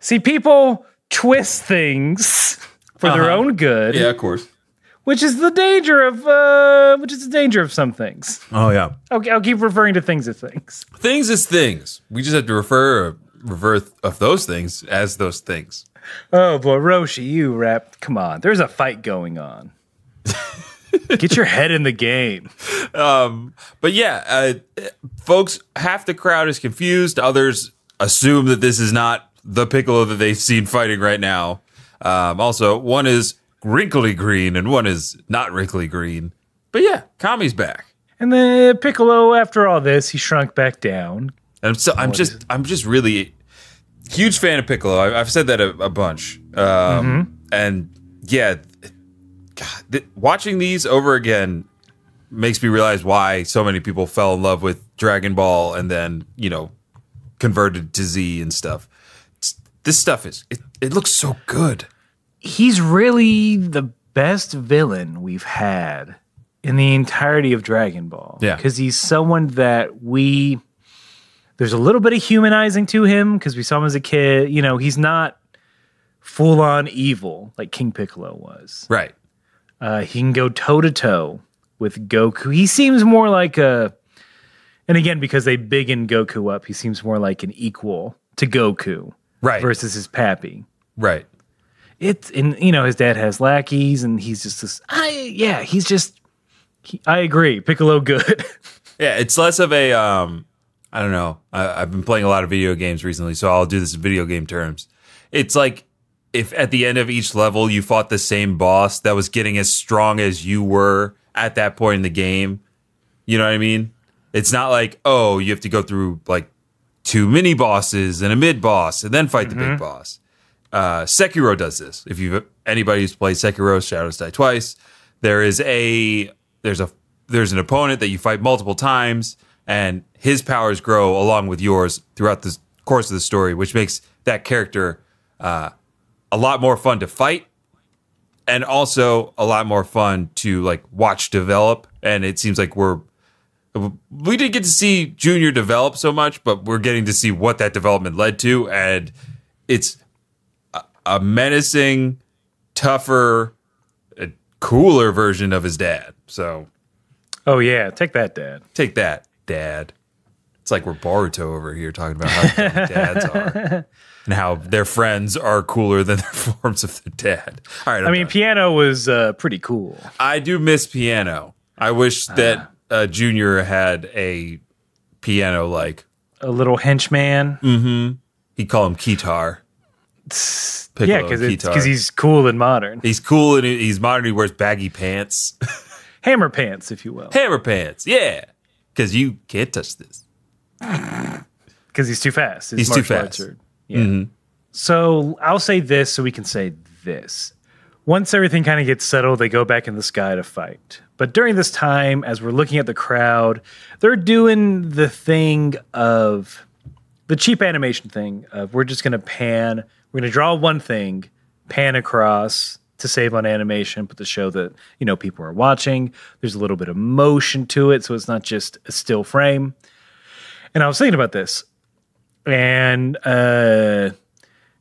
See, people twist things for their own good, Uh-huh. Yeah, of course. which is the danger of uh, which is the danger of some things. Oh, yeah. Okay, I'll keep referring to things as things. Things as things. We just have to refer revert of those things as those things. Oh boy, Roshi, you rap. Come on, there's a fight going on. Get your head in the game. But yeah, uh, folks, half the crowd is confused. Others assume that this is not the Piccolo that they've seen fighting right now. Um, also, one is wrinkly green and one is not wrinkly green. But yeah, Kami's back. And then Piccolo, after all this, he shrunk back down. And so I'm just I'm just really huge fan of Piccolo. I, I've said that a, a bunch. Um, And yeah, God, th- watching these over again makes me realize why so many people fell in love with Dragon Ball and then you know converted to Z and stuff. It's- this stuff is it, it looks so good. he's really the best villain we've had in the entirety of Dragon Ball. Yeah. Because he's someone that we there's a little bit of humanizing to him because we saw him as a kid. You know, he's not full on evil like King Piccolo was. Right. Uh, he can go toe to toe with Goku. He seems more like a, and again, because they biggin Goku up, he seems more like an equal to Goku Right. versus his pappy Right. it's and you know his dad has lackeys and he's just this I yeah he's just he, I agree Piccolo good Yeah, it's less of a um I don't know. I, I've been playing a lot of video games recently, so I'll do this in video game terms. It's like if at the end of each level you fought the same boss that was getting as strong as you were at that point in the game. You know what I mean? It's not like, oh, you have to go through like two mini bosses and a mid boss and then fight the big boss. Uh, Sekiro does this. If you've anybody who's played Sekiro, Shadows Die Twice, there is a there's a there's an opponent that you fight multiple times, and his powers grow along with yours throughout the course of the story, which makes that character uh, a lot more fun to fight, and also a lot more fun to like watch develop. And it seems like we're we didn't get to see Junior develop so much, but we're getting to see what that development led to, and it's a, a menacing, tougher, uh, cooler version of his dad. So oh yeah take that dad take that, Dad. It's like we're Boruto over here talking about how dads are and how their friends are cooler than their forms of their dead. All right, I mean piano was uh, pretty cool I do miss piano. I wish that uh, Junior had a piano like a little henchman He'd call him Kitar. Piccolo yeah because he's cool and modern he's cool and he's modern. He wears baggy pants, hammer pants if you will hammer pants. Yeah, because you can't touch this. because he's too fast. His He's too fast. are- yeah. Mm-hmm. So I'll say this so we can say this. Once everything kind of gets settled, they go back in the sky to fight. But during this time, as we're looking at the crowd, they're doing the thing of the cheap animation thing of we're just going to pan, we're going to draw one thing, pan across to save on animation, but to show that, you know, people are watching. There's a little bit of motion to it, so it's not just a still frame. And I was thinking about this. And uh,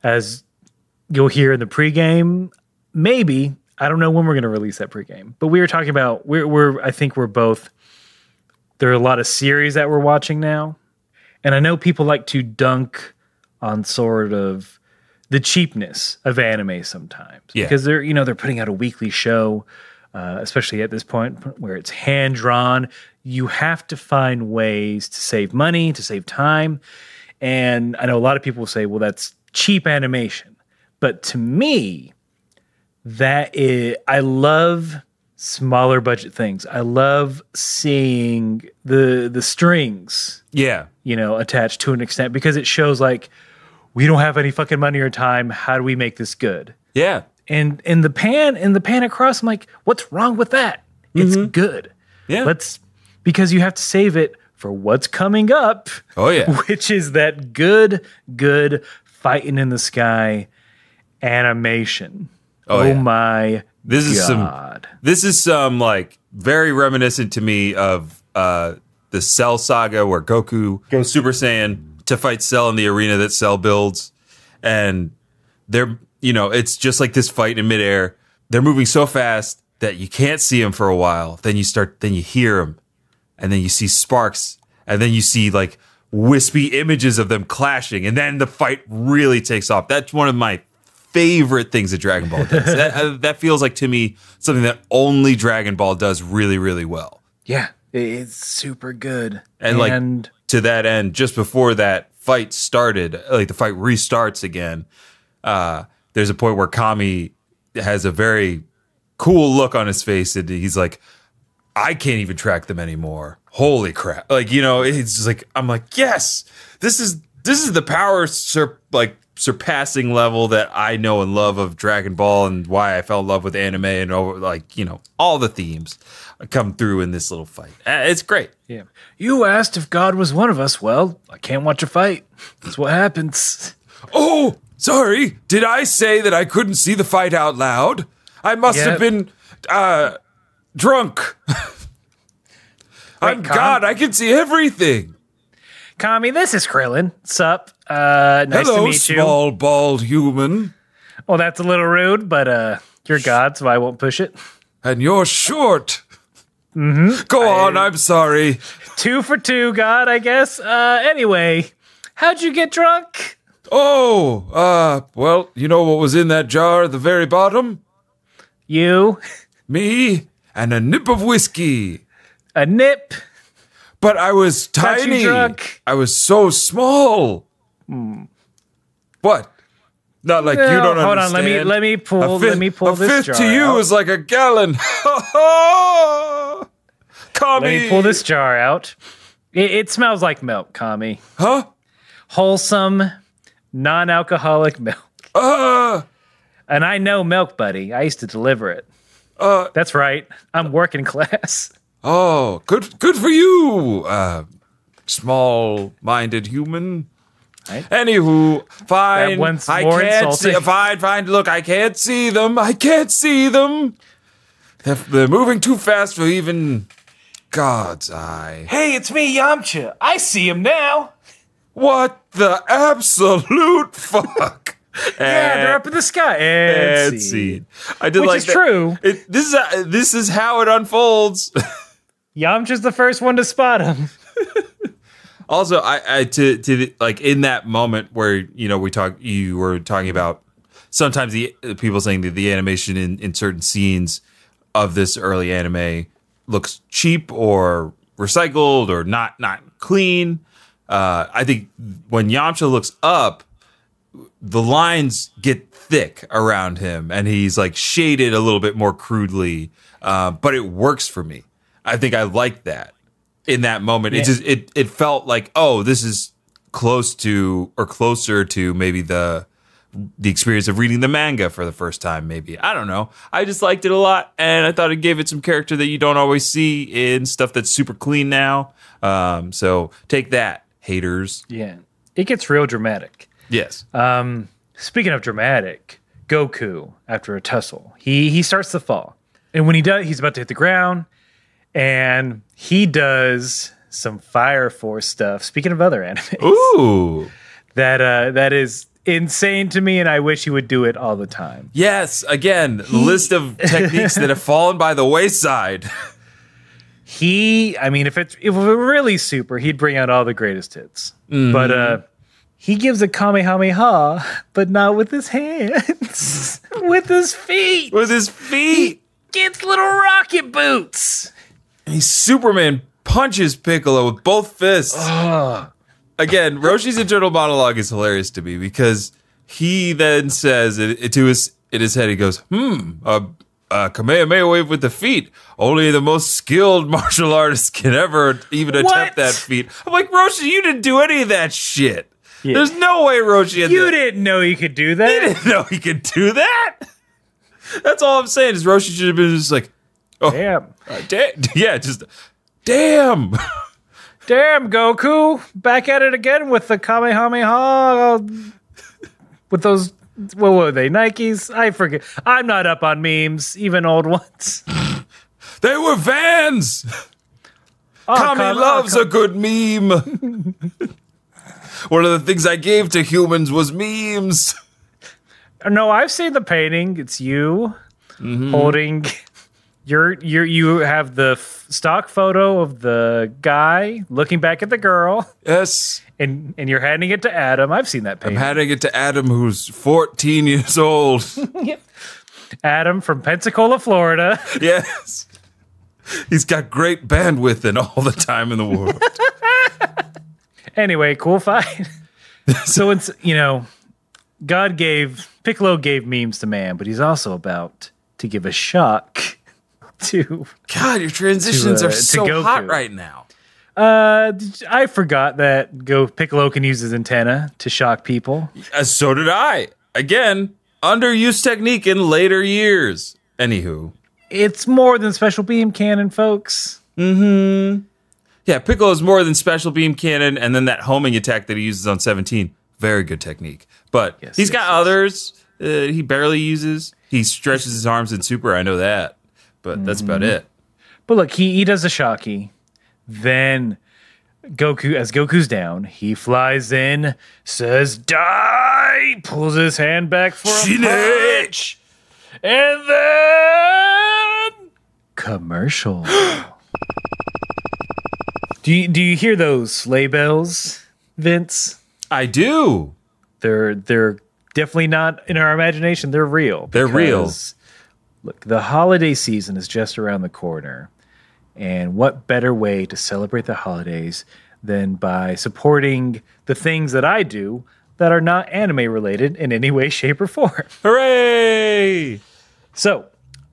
as you'll hear in the pregame, maybe I don't know when we're going to release that pregame, but we were talking about we're, we're I think we're both. There are a lot of series that we're watching now, and I know people like to dunk on sort of the cheapness of anime sometimes Yeah. because they're you know they're putting out a weekly show, uh, especially at this point where it's hand drawn. You have to find ways to save money, to save time, and I know a lot of people say, well, that's cheap animation. But to me, that is, I love smaller budget things. I love seeing the the strings, Yeah. you know, attached to an extent because it shows like we don't have any fucking money or time. How do we make this good? Yeah. And in the pan, in the pan across, I'm like, what's wrong with that? It's mm-hmm. good. Yeah. Let's because you have to save it for what's coming up Oh yeah. which is that good, good fighting in the sky animation. Oh, Oh, yeah. my This is some! This is some like very reminiscent to me of uh the Cell saga where Goku goes Super Saiyan to fight Cell in the arena that Cell builds. And they're you know, it's just like this fight in midair. They're moving so fast that you can't see them for a while. Then you start then you hear them. And then you see sparks. And then you see like wispy images of them clashing. And then the fight really takes off. That's one of my favorite things that Dragon Ball does. that, uh, that feels like to me something that only Dragon Ball does really, really well. Yeah, it's super good. And, like to that end, just before that fight started, like the fight restarts again, uh, there's a point where Kami has a very cool look on his face, and he's like, "I can't even track them anymore." Holy crap! Like you know, it's just like I'm like, yes, this is this is the power sur- like surpassing level that I know and love of Dragon Ball, and why I fell in love with anime and over like you know all the themes come through in this little fight. Uh, It's great. yeah, you asked if God was one of us. Well, I can't watch a fight. That's what happens. Oh, sorry. Did I say that I couldn't see the fight out loud? I must Yeah. have been uh drunk. I'm God, I can see everything. Kami, this is Krillin. Sup? Uh, nice to Hello, meet you. small bald human. Well, that's a little rude, but uh, you're God, so I won't push it. And you're short. Mm-hmm. Go on, I'm sorry. Two for two, God, I guess. Uh, anyway, how'd you get drunk? Oh, uh, well, you know what was in that jar at the very bottom? You, Me and a nip of whiskey. a nip. But I was tiny. I was so small. What? Not like you don't understand. hold on, let me- let me pull- A let me pull a this fifth jar to you out. is like a gallon. Kami. Let me pull this jar out. It, it smells like milk, Kami. Huh? Wholesome, non-alcoholic milk. Uh, And I know milk, buddy. I used to deliver it. Uh, That's right. I'm working class. oh, good, good for you, uh, small-minded human. Right. Anywho, fine. That one's I more can't insulting. see. Fine, fine. Look, I can't see them. I can't see them. They're, they're moving too fast for even God's eye. Hey, it's me, Yamcha. I see him now. What the absolute fuck? Yeah, they're up in the sky. And, And see. scene. I did Which like is that. true. It, this is uh, this is how it unfolds. Yamcha's the first one to spot him. also, I, I to to the, like in that moment where you know we talk, you were talking about sometimes the uh, people saying that the animation in in certain scenes of this early anime looks cheap or recycled or not not clean. Uh, I think when Yamcha looks up, the lines get thick around him and he's like shaded a little bit more crudely uh, but it works for me i think i like that in that moment. It just it it felt like oh, this is close to or closer to maybe the the experience of reading the manga for the first time. Maybe I don't know. I just liked it a lot, and I thought it gave it some character that you don't always see in stuff that's super clean now. Um, so take that, haters. Yeah, it gets real dramatic. Yes. Um, speaking of dramatic, Goku after a tussle, he he starts to fall, and when he does, he's about to hit the ground, and he does some Fire Force stuff. Speaking of other animes, Ooh. that uh, that is insane to me, and I wish he would do it all the time. Yes. Again, list of techniques that have fallen by the wayside. He, I mean, if it's if it were really super, he'd bring out all the greatest hits. But uh, he gives a kamehameha, but not with his hands, with his feet. With his feet. Gets little rocket boots. And he Superman punches Piccolo with both fists. Again, Roshi's internal monologue is hilarious to me because he then says it, it to his in his head. He goes, "Hmm, a, a Kamehameha wave with the feet. Only the most skilled martial artist can ever even What? attempt that feat." I'm like, Roshi, you didn't do any of that shit. Yeah. There's no way Roshi had You didn't know he could do He that. didn't know he could do that. That's all I'm saying is Roshi should have been just like, oh, Damn. uh, da- yeah, just damn. Damn, Goku. Back at it again with the Kamehameha. Uh, with those, what were they? Nikes? I forget. I'm not up on memes, even old ones. they were Vans. Oh, Kami Kam- loves oh, a good meme. One of the things I gave to humans was memes. No, I've seen the painting. It's you Mm-hmm. holding. You're, you're, you have the f- stock photo of the guy looking back at the girl, Yes, and, and you're handing it to Adam. I've seen that painting. I'm handing it to Adam, who's 14 years old. Adam from Pensacola, Florida. yes. He's got great bandwidth and all the time in the world. Anyway, cool fight. so it's you know, God gave Piccolo gave memes to man, but he's also about to give a shock to. God, your transitions To, uh, are so hot right now. Uh, I forgot that Go Piccolo can use his antenna to shock people. Uh, so did I. Again, underused technique in later years. Anywho. It's more than special beam cannon, folks. Yeah, Piccolo's more than special beam cannon, and then that homing attack that he uses on 17. Very good technique. But Yes, he's yes, got yes. others uh, he barely uses. He stretches his arms in super, I know that. But that's about Mm-hmm. it. But look, he, he does a shocky. Then Goku, as Goku's down, he flies in, says die, pulls his hand back for a punch, and then commercial. do you do you hear those sleigh bells, Vince? I do. They're they're definitely not in our imagination. They're real. They're real. Look, the holiday season is just around the corner. And what better way to celebrate the holidays than by supporting the things that I do that are not anime related in any way, shape, or form? Hooray! So,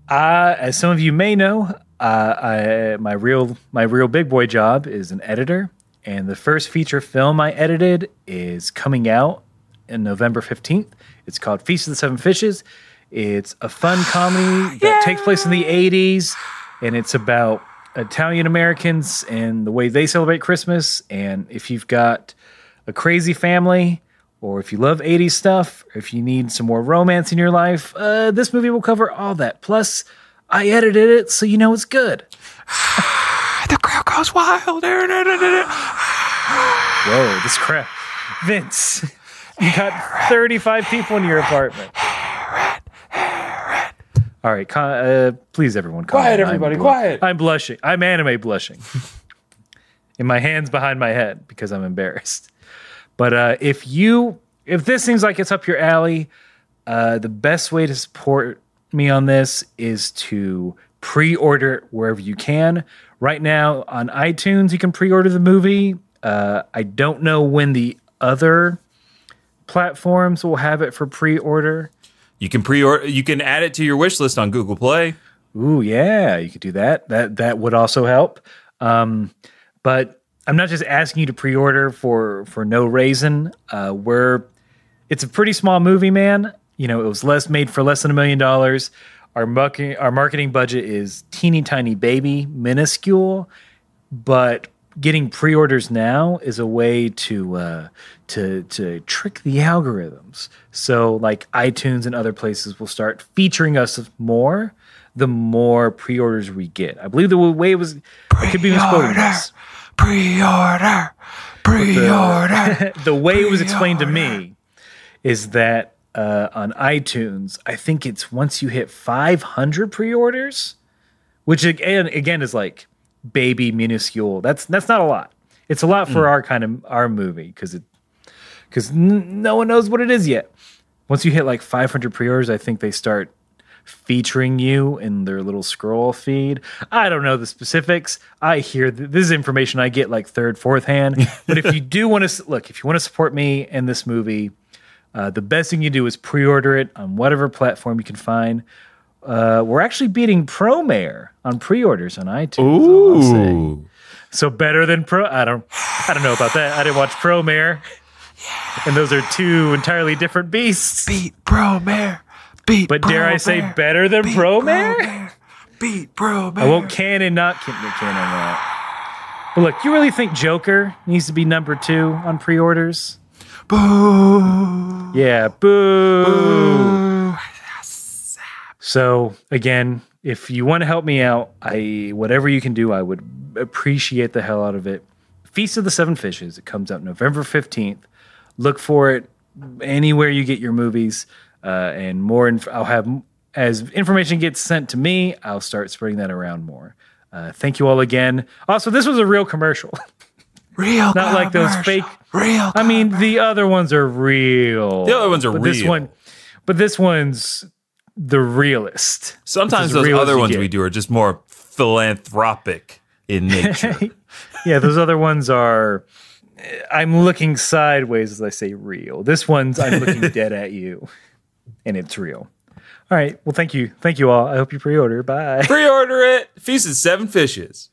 uh, as some of you may know, I, my real my real big boy job is an editor, and the first feature film I edited is coming out in November fifteenth. It's called Feast of the Seven Fishes. It's a fun comedy that takes place in the '80s, and it's about Italian Americans and the way they celebrate Christmas. And if you've got a crazy family, or if you love 80s stuff, or if you need some more romance in your life, uh, this movie will cover all that. Plus, I edited it so you know it's good. The crowd goes wild. Whoa, this crap. Vince, you got 35 people in your apartment. All right, con- uh, please, everyone, calm Quiet, down. everybody, I'm quiet. I'm blushing. I'm anime blushing. in my hands behind my head because I'm embarrassed. But uh, if you, if this seems like it's up your alley, uh, the best way to support me on this is to pre-order it wherever you can. Right now on iTunes, you can pre-order the movie. Uh, I don't know when the other platforms will have it for pre-order. You can pre-order. You can add it to your wish list on Google Play. Ooh, yeah, you could do that. That that would also help. Um, But I'm not just asking you to pre-order for for no reason. Uh, we're it's a pretty small movie, man. You know, it was less made for less than a million dollars. Our marketing our marketing budget is teeny tiny baby, minuscule, but getting pre-orders now is a way to uh, to to trick the algorithms. So like iTunes and other places will start featuring us more the more pre-orders we get. I believe the way it was it could be misquoting this. Pre-order. Pre-order. the way it was explained to me is that uh, on iTunes, I think it's once you hit 500 pre-orders, which again again is like baby minuscule. That's that's not a lot. It's a lot for our kind of our movie because it because n- no one knows what it is yet. Once you hit like 500 pre-orders, I think they start featuring you in their little scroll feed. I don't know the specifics. I hear th- this is information I get like third, fourth hand. but if you do want to look, if you want to support me and this movie, uh, the best thing you do is pre-order it on whatever platform you can find. Uh, we're actually beating Promare on pre-orders on iTunes. Ooh. So better than Pro. I don't. I don't know about that. I didn't watch Promare. And those are two entirely different beasts. Beat bro mare. Beat But dare I say better than Promare? Beat Pro bro I won't canon not can- canon that. But look, you really think Joker needs to be number two on pre-orders? Boo. Yeah, boo. So again, if you want to help me out, I whatever you can do, I would appreciate the hell out of it. Feast of the Seven Fishes. It comes out November fifteenth. Look for it anywhere you get your movies, uh, and more. Inf- I'll have as information gets sent to me. I'll start spreading that around more. Uh, thank you all again. Also, this was a real commercial, Real. not like those fake. Real. I mean, the other ones are real. The other ones are but This one, but this one's the realest. Sometimes those real other ones we do are just more philanthropic in nature. yeah, those other ones are. I'm looking sideways as I say real. This one's I'm looking dead at you, and it's real. All right. Well, thank you, thank you all. I hope you pre-order. Bye. Pre-order it. Feast of Seven Fishes.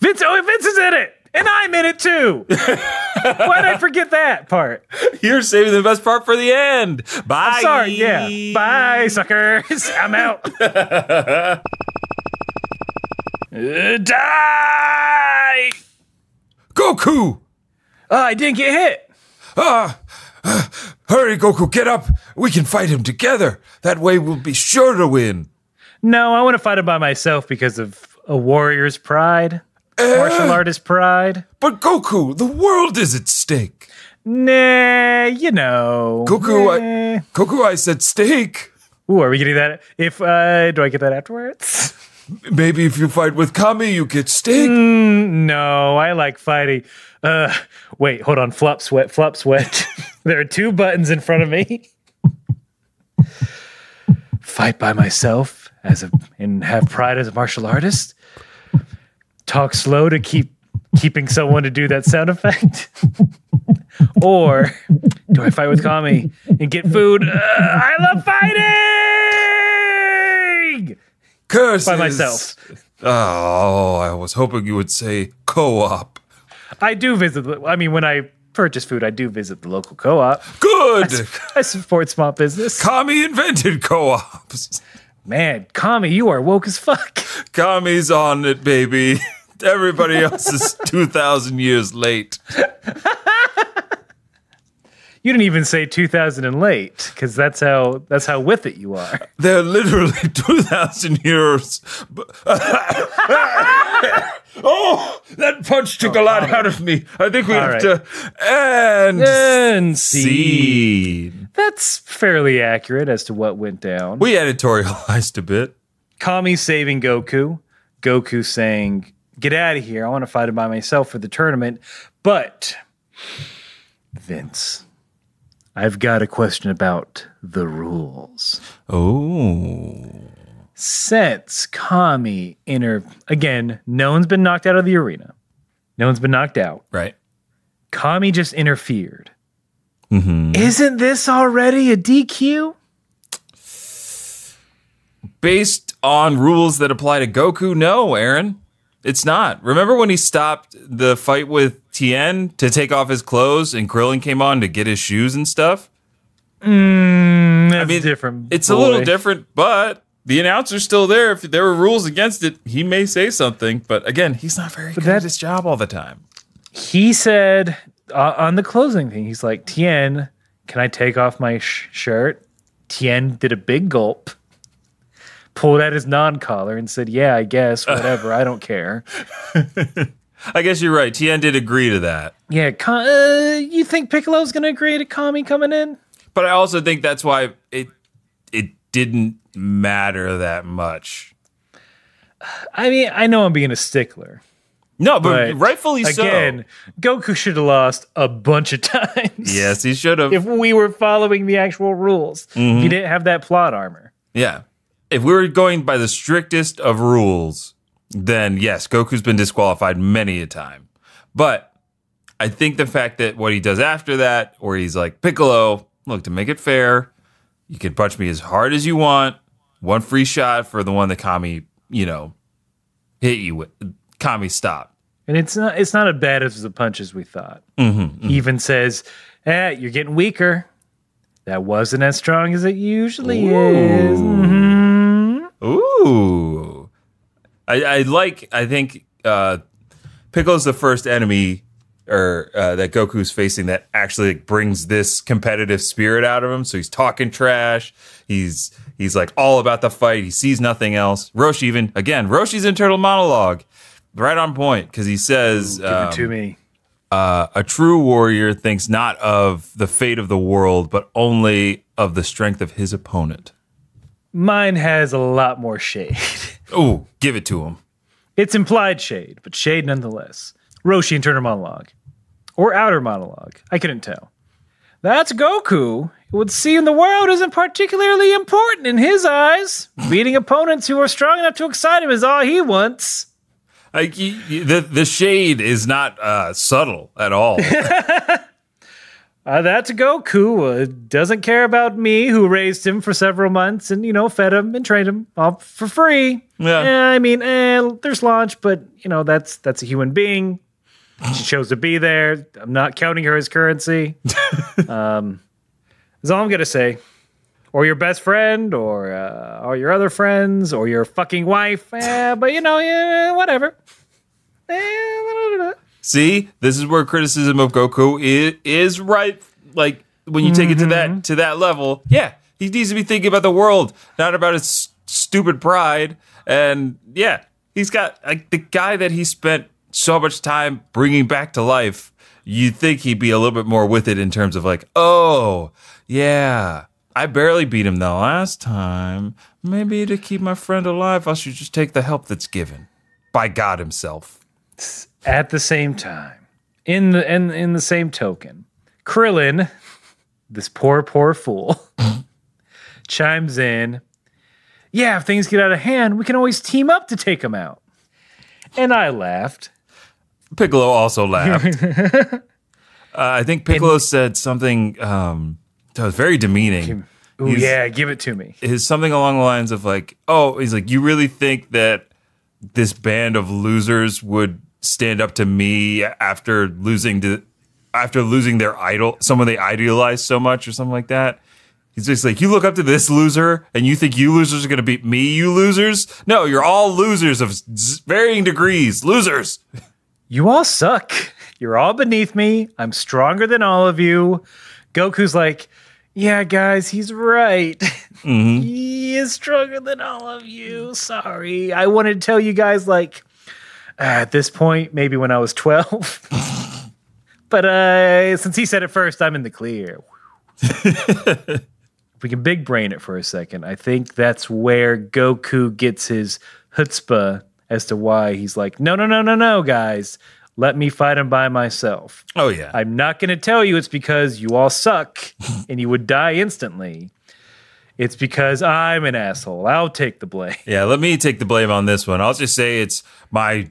Vince. Oh, Vince is in it, and I'm in it too. Why did I forget that part? You're saving the best part for the end. Bye. I'm sorry. Yeah. Bye, suckers. I'm out. Uh, die. Goku. Oh, I didn't get hit. Ah, ah, hurry, Goku, get up. We can fight him together. That way we'll be sure to win. No, I want to fight him by myself because of a warrior's pride, martial artist pride. But Goku, the world is at stake. Nah, you know. Goku, Nah. I, Goku, I said steak. Ooh, are we getting that? If uh, do I get that afterwards? Maybe if you fight with Kami, you get steak. no, I like fighting. Uh, wait, hold on. Flop sweat, flop sweat. there are two buttons in front of me. Fight by myself as a and have pride as a martial artist. Talk slow to keep keeping someone to do that sound effect. or do I fight with Kami and get food? Uh, I love fighting Curses. by myself. Oh, I was hoping you would say co-op. I do visit. I mean, when I purchase food, I do visit the local co-op. Good. I support small business. Kami invented co-ops. Man, Kami, you are woke as fuck. Kami's on it, baby. Everybody else is 2,000 years late. You didn't even say 2000 and late, because that's how that's how with it you are. They're literally 2,000 years. oh, that punch took a lot oh, out of me. I think we All have right. to. And And see, scene. that's fairly accurate as to what went down. We editorialized a bit. Kami saving Goku, Goku saying, "Get out of here! I want to fight it by myself for the tournament." But Vince, I've got a question about the rules. Oh. since Kami inter again, no one's been knocked out of the arena. No one's been knocked out. Right. Kami just interfered. Mm-hmm. Isn't this already a DQ? Based on rules that apply to Goku, no, Aaron. It's not. Remember when he stopped the fight with Tien to take off his clothes and Krillin came on to get his shoes and stuff? Mm, that's mean, different. It's a little different, but the announcer's still there. If there were rules against it, he may say something. But again, he's not very good that- at his job all the time. He said uh, on the closing thing, he's like, Tien, can I take off my sh- shirt? Tien did a big gulp, pulled out his non collar, and said, Yeah, I guess, whatever. I don't care. I guess you're right. Tien did agree to that. Yeah, uh, you think Piccolo's going to agree to Kami coming in? But I also think that's why it it didn't matter that much. I mean, I know I'm being a stickler. No, but, But rightfully Again, Goku should have lost a bunch of times. Yes, he should have. If we were following the actual rules, Mm-hmm. you didn't have that plot armor. Yeah. If we were going by the strictest of rules, then yes, Goku's been disqualified many a time. But I think the fact that what he does after that, where he's like, Piccolo, look, to make it fair, you can punch me as hard as you want. One free shot for the one that Kami, you know, hit you with. Kami stop. And it's not it's not as bad as the punches we thought. Mm-hmm, He even says, eh, you're getting weaker. That wasn't as strong as it usually is. Mhm. Ooh. I, I like, I think uh, Piccolo's the first enemy or uh, that Goku's facing that actually like, brings this competitive spirit out of him. So he's talking trash. He's he's like all about the fight. He sees nothing else. Roshi even again, Roshi's internal monologue, right on point because he says, Give um, it to me. uh, "A true warrior thinks not of the fate of the world, but only of the strength of his opponent." Mine has a lot more shade. Ooh, give it to him. it's implied shade, but shade nonetheless. Roshi internal monologue. Or outer monologue. I couldn't tell. That's Goku. It would seem the world isn't particularly important in his eyes. Beating opponents who are strong enough to excite him is all he wants. Like the the shade is not uh, subtle at all. Uh, that's Goku. Uh, doesn't care about me, who raised him for several months and, you know, fed him and trained him all for free. Yeah. Eh, I mean, eh, there's launch, but, you know, that's that's a human being. She chose to be there. I'm not counting her as currency. um, that's all I'm going to say. Or your best friend, or uh, or your other friends, or your fucking wife. Eh, but, you know, yeah, whatever. See, this is where criticism of Goku is, is right. Like when you take it to that mm-hmm. to that level, yeah, he needs to be thinking about the world, not about his stupid pride. And yeah, he's got like the guy that he spent so much time bringing back to life. You'd think he'd be a little bit more with it in terms of like, oh yeah, I barely beat him the last time. Maybe to keep my friend alive, I should just take the help that's given by God Himself. At the same time, in the in, in the same token, Krillin, this poor poor fool, chimes in. Yeah, if things get out of hand, we can always team up to take them out. And I laughed. Piccolo also laughed. uh, I think Piccolo said something um, that was very demeaning. Ooh, He's- yeah, give it to me. Is something along the lines of like, "Oh, he's like, you really think that this band of losers would stand up to me after losing to after losing their idol, someone they idealize so much, or something like that?" He's just like, you look up to this loser and you think you losers are going to beat me, you losers? No, you're all losers of varying degrees. Losers. You all suck. You're all beneath me. I'm stronger than all of you. Goku's like, yeah, guys, he's right. Mm-hmm. he is stronger than all of you. Sorry. I wanted to tell you guys, like, uh, at this point, maybe when I was 12. but uh, since he said it first, I'm in the clear. if we can big brain it for a second, I think that's where Goku gets his chutzpah as to why he's like, no, no, no, no, no, guys. Let me fight him by myself. Oh yeah. I'm not going to tell you it's because you all suck and you would die instantly. It's because I'm an asshole. I'll take the blame. Yeah, let me take the blame on this one. I'll just say it's my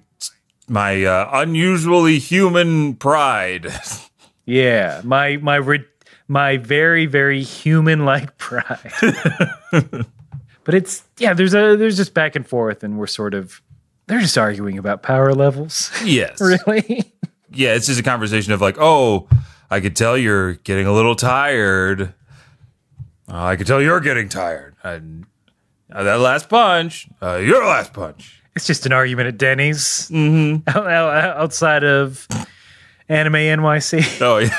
my uh, unusually human pride. Yeah, my my ri- my very very human like pride. but it's yeah, there's a there's just back and forth, and we're sort of They're just arguing about power levels. Yes. really? Yeah, it's just a conversation of like, oh, I could tell you're getting a little tired. Uh, I could tell you're getting tired. And uh, that last punch, uh, your last punch. It's just an argument at Denny's mm-hmm. outside of Anime NYC. Oh yeah.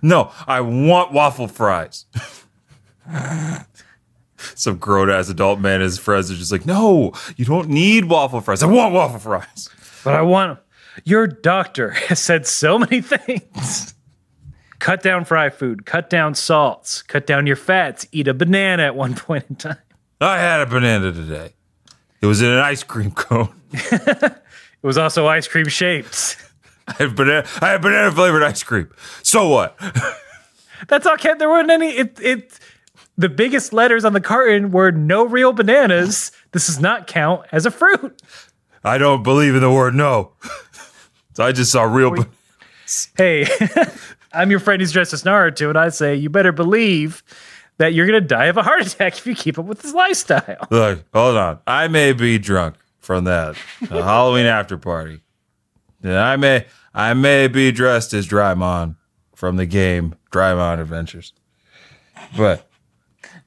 no, I want waffle fries. Some grown ass adult man, his friends are just like, no, you don't need waffle fries. I want waffle fries. But I want your doctor has said so many things. cut down fry food, cut down salts, cut down your fats, eat a banana at one point in time. I had a banana today. It was in an ice cream cone. it was also ice cream shaped. I had banana. I had banana flavored ice cream. So what? That's all. okay. There weren't any. It it. The biggest letters on the carton were no real bananas. This does not count as a fruit. I don't believe in the word no. so I just saw real. Hey, I'm your friend who's dressed as Naruto, and I say you better believe that you're gonna die of a heart attack if you keep up with this lifestyle. Look, hold on. I may be drunk from that Halloween after party. And I may I may be dressed as Doraemon from the game Doraemon Adventures. But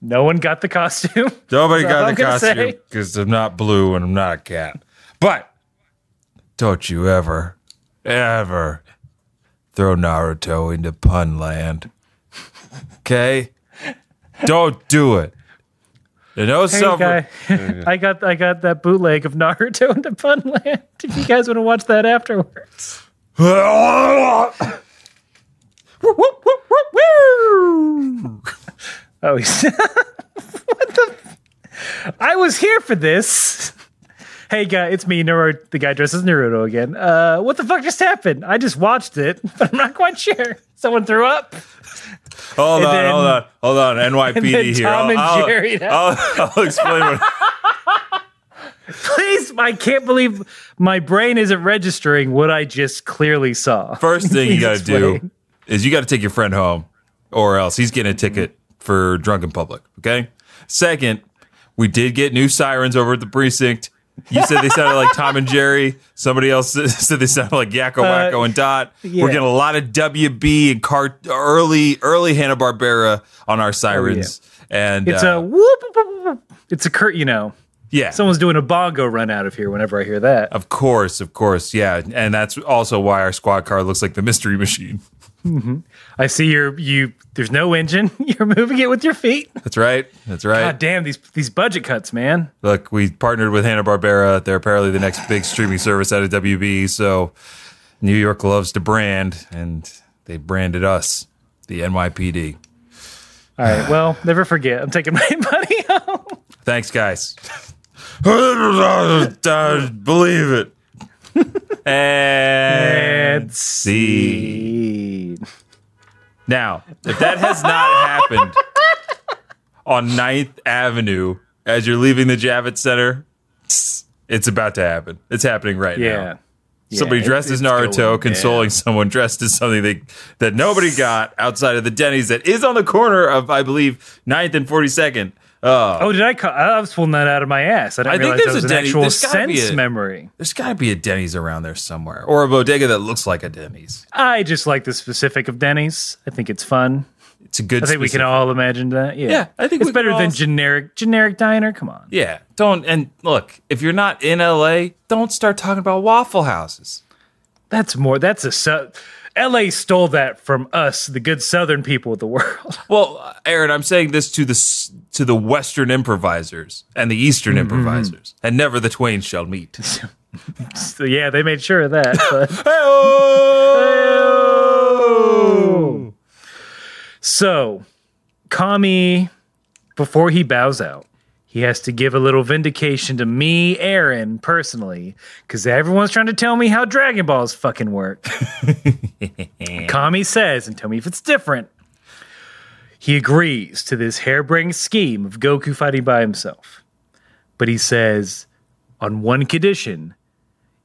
no one got the costume. Nobody got the costume because I'm not blue and I'm not a cat. But don't you ever, ever throw Naruto into pun land. Okay? Don't do it. You know, hey, guy, I got I got that bootleg of Naruto into Funland. If you guys want to watch that afterwards. oh, he's what the? I was here for this. Hey, guy, it's me, Naruto, the guy dressed as Naruto again. Uh, what the fuck just happened? I just watched it, but I'm not quite sure. Someone threw up. Hold on, then, hold on, hold on. NYPD here. Tom and I'll, Jerry. I'll, I'll, I'll explain what. Please, I can't believe my brain isn't registering what I just clearly saw. First thing you got to do is you got to take your friend home, or else he's getting a ticket for drunk in public. Okay. Second, we did get new sirens over at the precinct. You said they sounded like Tom and Jerry. Somebody else said they sounded like Yakko, uh, and Dot. Yeah. We're getting a lot of WB and car early early Hanna Barbera on our sirens, oh, yeah. and it's uh, a whoop. It's a curt, you know. Yeah, someone's doing a bongo run out of here whenever I hear that. Of course, of course, yeah, and that's also why our squad car looks like the mystery machine. Mm-hmm. I see you're you. There's no engine. You're moving it with your feet. That's right. That's right. God damn these these budget cuts, man. Look, we partnered with Hanna Barbera. They're apparently the next big streaming service out of WB. So New York loves to brand, and they branded us, the NYPD. All right. Well, never forget. I'm taking my money home. Thanks, guys. Believe it. and see. Now, if that has not happened on 9th Avenue as you're leaving the Javits Center, it's about to happen. It's happening right yeah. now. Somebody dressed as Naruto consoling someone dressed as something they, that nobody got outside of the Denny's that is on the corner of, I believe, 9th and 42nd. Uh, oh, did I? Call, I was pulling that out of my ass. I didn't I realize that was an Denny, actual sense a, memory. There's got to be a Denny's around there somewhere, or a bodega that looks like a Denny's. I just like the specific of Denny's. I think it's fun. It's a good. I think specific. we can all imagine that. Yeah, yeah I think it's better than generic generic diner. Come on. Yeah, don't and look if you're not in LA, don't start talking about Waffle Houses. That's more. That's a. Su- LA stole that from us, the good Southern people of the world. Well, Aaron, I'm saying this to the to the Western improvisers and the Eastern mm-hmm. improvisers, and never the twain shall meet. so, yeah, they made sure of that. But. so, Kami, before he bows out, he has to give a little vindication to me, Aaron, personally, because everyone's trying to tell me how Dragon Balls fucking work. Kami says, and tell me if it's different. He agrees to this harebrained scheme of Goku fighting by himself. But he says, on one condition,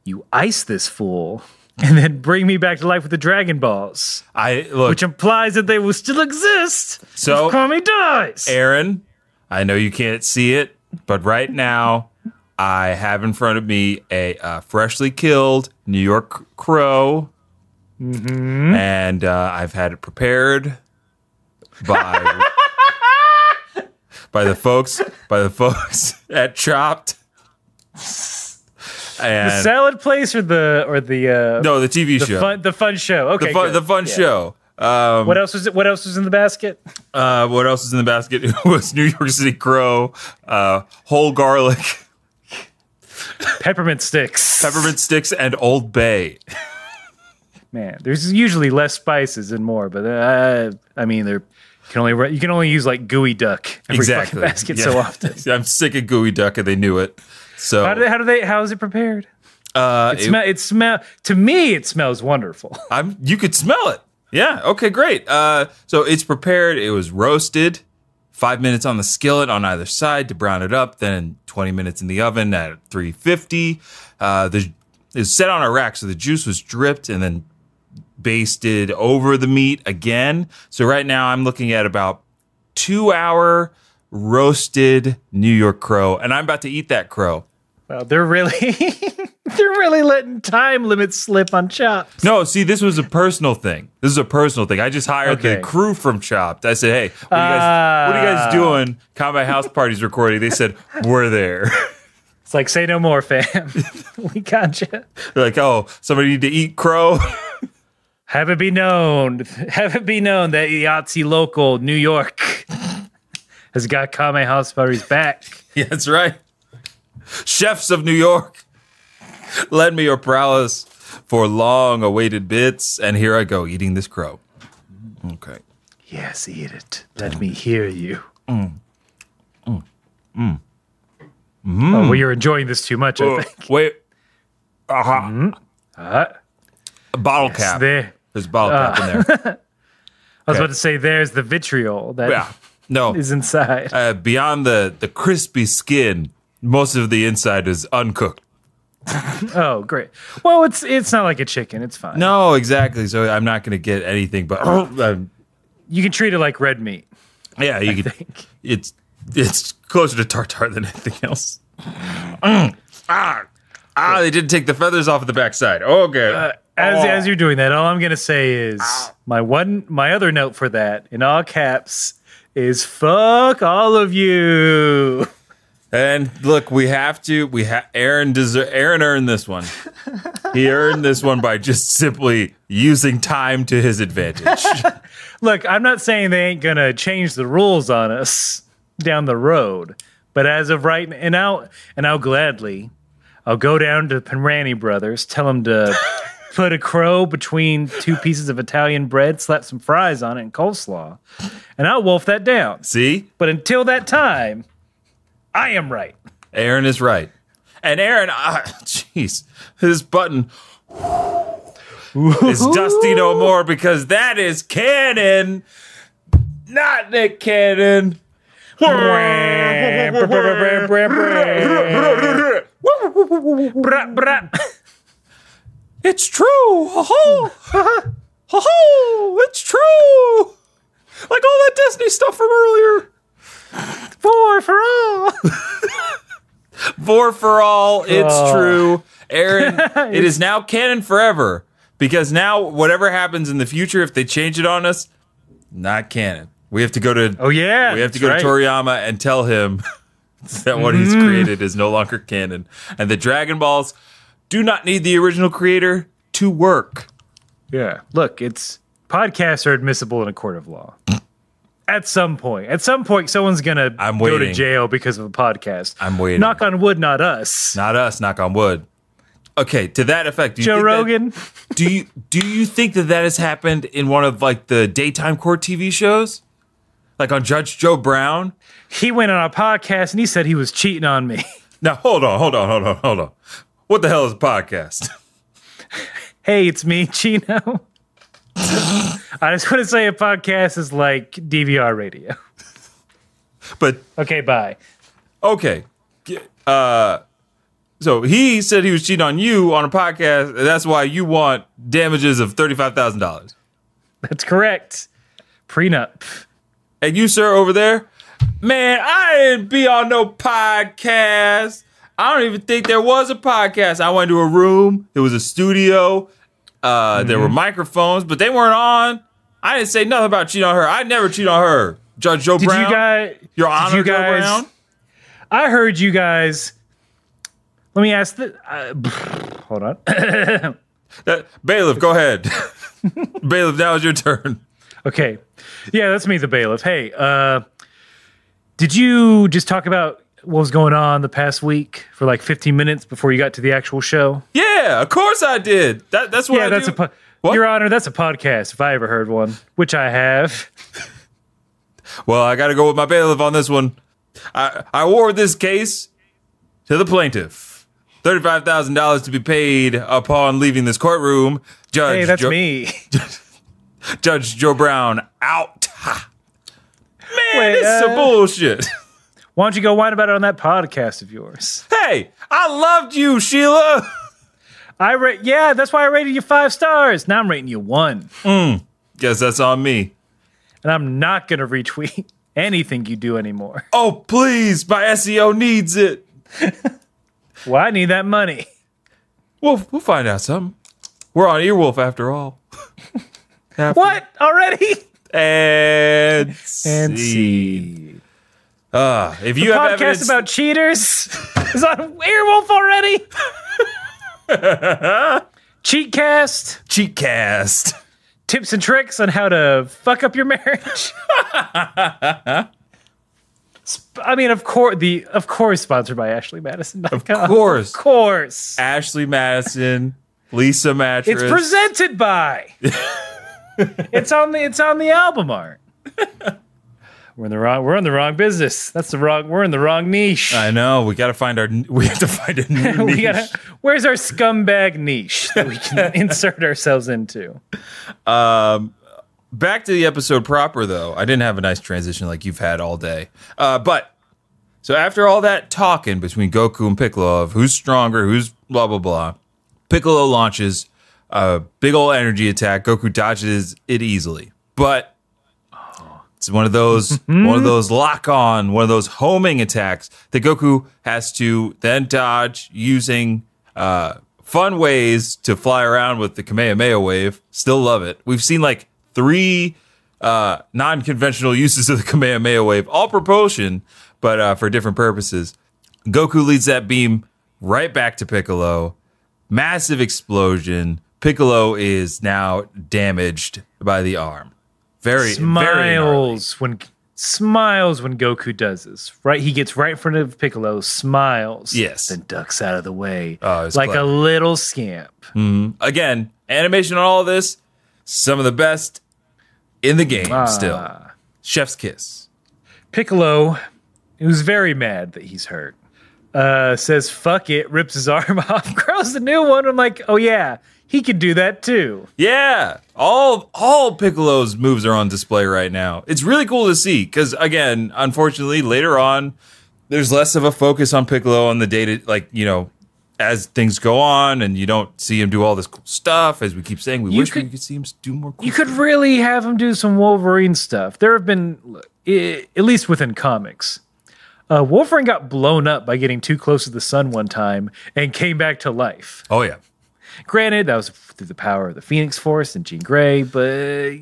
you ice this fool and then bring me back to life with the Dragon Balls. I look, which implies that they will still exist. So if Kami dies. Aaron, I know you can't see it, but right now I have in front of me a uh, freshly killed New York crow, and uh, I've had it prepared by by the folks by the folks at Chopped. And The salad place or the or the uh, no, the TV the show, fun the fun show. Okay, the fun, the fun Yeah. show. Um, What else was it? What else was in the basket? uh, what else is in the basket? It was New York City crow, uh, whole garlic, Peppermint sticks. peppermint sticks, and Old Bay. Man, there's usually less spices and more, but uh, I mean, there you can only you can only use like geoduck every exactly. basket so often. I'm sick of geoduck, and they knew it. So How do they, how do they how is it prepared? uh, It, it- it smell to me it smells wonderful. I'm you could smell it. Yeah. Okay. Great. Uh, so it's prepared. It was roasted. Five minutes on the skillet on either side to brown it up. Then 20 minutes in the oven at 350. Uh, the it was set on a rack, so the juice was dripped and then basted over the meat again. So right now I'm looking at about two hour roasted New York crow, and I'm about to eat that crow. Well, they're really they're really letting time limits slip on chops. No, see, this was a personal thing. This is a personal thing. I just hired Okay. the crew from Chopped. I said, "Hey, what are you guys, what are you guys Ah. doing? Kame House Party's recording." They said, "We're there." It's like say no more, fam. we got you. They're like, "Oh, somebody need to eat crow." Have it be known, have it be known that Yahtzee local New York has got Kame House Party's back. yeah, that's right. Chefs of New York, lend me your prowess for long-awaited bits, and here I go eating this crow. Okay. Yes, eat it. Let me hear you. Oh, well, you're enjoying this too much, I Oh, think. wait. Uh-huh. Uh, A bottle cap. there. There's a bottle cap in there. I was about to say, there's the vitriol that Yeah. No. is inside. uh, beyond the the crispy skin, most of the inside is uncooked. Oh, great. Well, it's it's not like a chicken. It's fine. No, exactly. So I'm not going to get anything, but um, You can treat it like red meat. yeah, you could. think. It's it's closer to tartar than anything else. Mm. Ah, ah, they didn't take the feathers off of the backside. Okay. Uh, as Oh. as you're doing that, all I'm gonna say is my one my other note for that in all caps is fuck all of you. And look, we have to. We have Aaron deserve. Aaron earned this one. He earned this one by just simply using time to his advantage. Look, I'm not saying they ain't gonna change the rules on us down the road, but as of right now, and I'll and I'll gladly, I'll go down to Primanti Brothers, tell them to put a crow between two pieces of Italian bread, slap some fries on it, and coleslaw, and I'll wolf that down. See, But until that time, I am right. Aaron is right. And Aaron, jeez, his button is dusty no more because that is canon, not Nick Cannon. It's true. Ho ho. Ho ho. It's true. Like all that Disney stuff from earlier. Four for all. Vore for all, it's Oh. true. Aaron, it is now canon forever because now whatever happens in the future, if they change it on us, not canon. We have to go to Oh yeah, we have to go right. to Toriyama and tell him that what he's mm-hmm. created is no longer canon, and the Dragon Balls do not need the original creator to work. Yeah, look, it's podcasts are admissible in a court of law. At some point, at some point, someone's gonna I'm go to jail because of a podcast. I'm waiting. Knock on wood, not us. Not us. Knock on wood. Okay, to that effect, do you Joe think that- Rogan. do you do you think that that has happened in one of like the daytime court TV shows, like on Judge Joe Brown? he went on a podcast and he said he was cheating on me. Now hold on, hold on, hold on, hold on. What the hell is a podcast? hey, it's me, Chino. I just want to say a podcast is like DVR radio. But Okay, bye. okay, uh, so he said he was cheating on you on a podcast. That's why you want damages of thirty five thousand dollars. That's correct. Prenup. And you, sir, over there, man, I didn't be on no podcast. I don't even think there was a podcast. I went to a room. It was a studio. Uh, There Mm-hmm. were microphones, but they weren't on. I didn't say nothing about cheating on her. I never cheat on her. Judge Joe Did Brown. you guys? Your did Honor, you Joe guys- Brown. I heard you guys. Let me ask the. Uh, hold on. Bailiff, go ahead. bailiff, now is your turn. okay, yeah, that's me, the bailiff. Hey, uh, did you just talk about what was going on the past week for like 15 minutes before you got to the actual show? Yeah, of course I did. That, that's what yeah, I that's do. a. Po- What? Your Honor, that's a podcast if I ever heard one, which I have. Well, I got to go with my bailiff on this one. I, I award this case to the plaintiff. $35,000 to be paid upon leaving this courtroom. Judge Hey, that's Joe, me. Judge Joe Brown out. Man, Wait, this is some uh, bullshit. Why don't you go whine about it on that podcast of yours? hey, I loved you, Sheila. I rate. Yeah, that's why I rated you five stars. Now I'm rating you one, hmm, Guess that's on me. and I'm not gonna retweet anything you do anymore. Oh, please, my SEO needs it. Well, I need that money. We'll, we'll find out something. We're on Earwolf after all. After- What already? And And see. Uh, if you have Podcast evidence, about cheaters is on Earwolf already. Cheatcast Cheatcast. tips and tricks on how to fuck up your marriage. I mean, of course, the of course sponsored by Ashley Madison. Of course. of course. Ashley Madison, Leesa Mattress. It's presented by. it's on the it's on the album art. We're in the wrong we're in the wrong business. That's the wrong we're in the wrong niche. I know. We got to find our. We have to find a new we niche. gotta where's our scumbag niche that we can insert ourselves into? Um, Back to the episode proper, though. I didn't have a nice transition like you've had all day. Uh, but so after all that talking between Goku and Piccolo of who's stronger, who's blah blah blah, Piccolo launches a big old energy attack. Goku dodges it easily, but it's one of those one of those lock on, one of those homing attacks that Goku has to then dodge using uh, fun ways to fly around with the Kamehameha wave. Still love it. We've seen like three uh, non-conventional uses of the Kamehameha wave, all propulsion, but uh, for different purposes. Goku leads that beam right back to Piccolo. Massive explosion. Piccolo is now damaged by the arm. Very very. Smiles when smiles when Goku does this. Right, he gets right in front of Piccolo, smiles, Yes. then ducks out of the way Oh, like clever. a little scamp. Again, animation on all of this, some of the best in the game Ah. still. Chef's kiss. Piccolo, who's very mad that he's hurt, uh, says "fuck it," rips his arm off, grows a new one. I'm like, oh yeah, he could do that too. Yeah, all all Piccolo's moves are on display right now. It's really cool to see because again, unfortunately, later on, there's less of a focus on Piccolo on the data, like you know, as things go on, and you don't see him do all this cool stuff. As we keep saying, we You wish we could- could see him do more. Cool You could really have him do some Wolverine stuff. There have been, at least within comics, uh, Wolverine got blown up by getting too close to the sun one time and came back to life. Oh yeah, Granted, that was through the power of the Phoenix Force and Jean Grey, but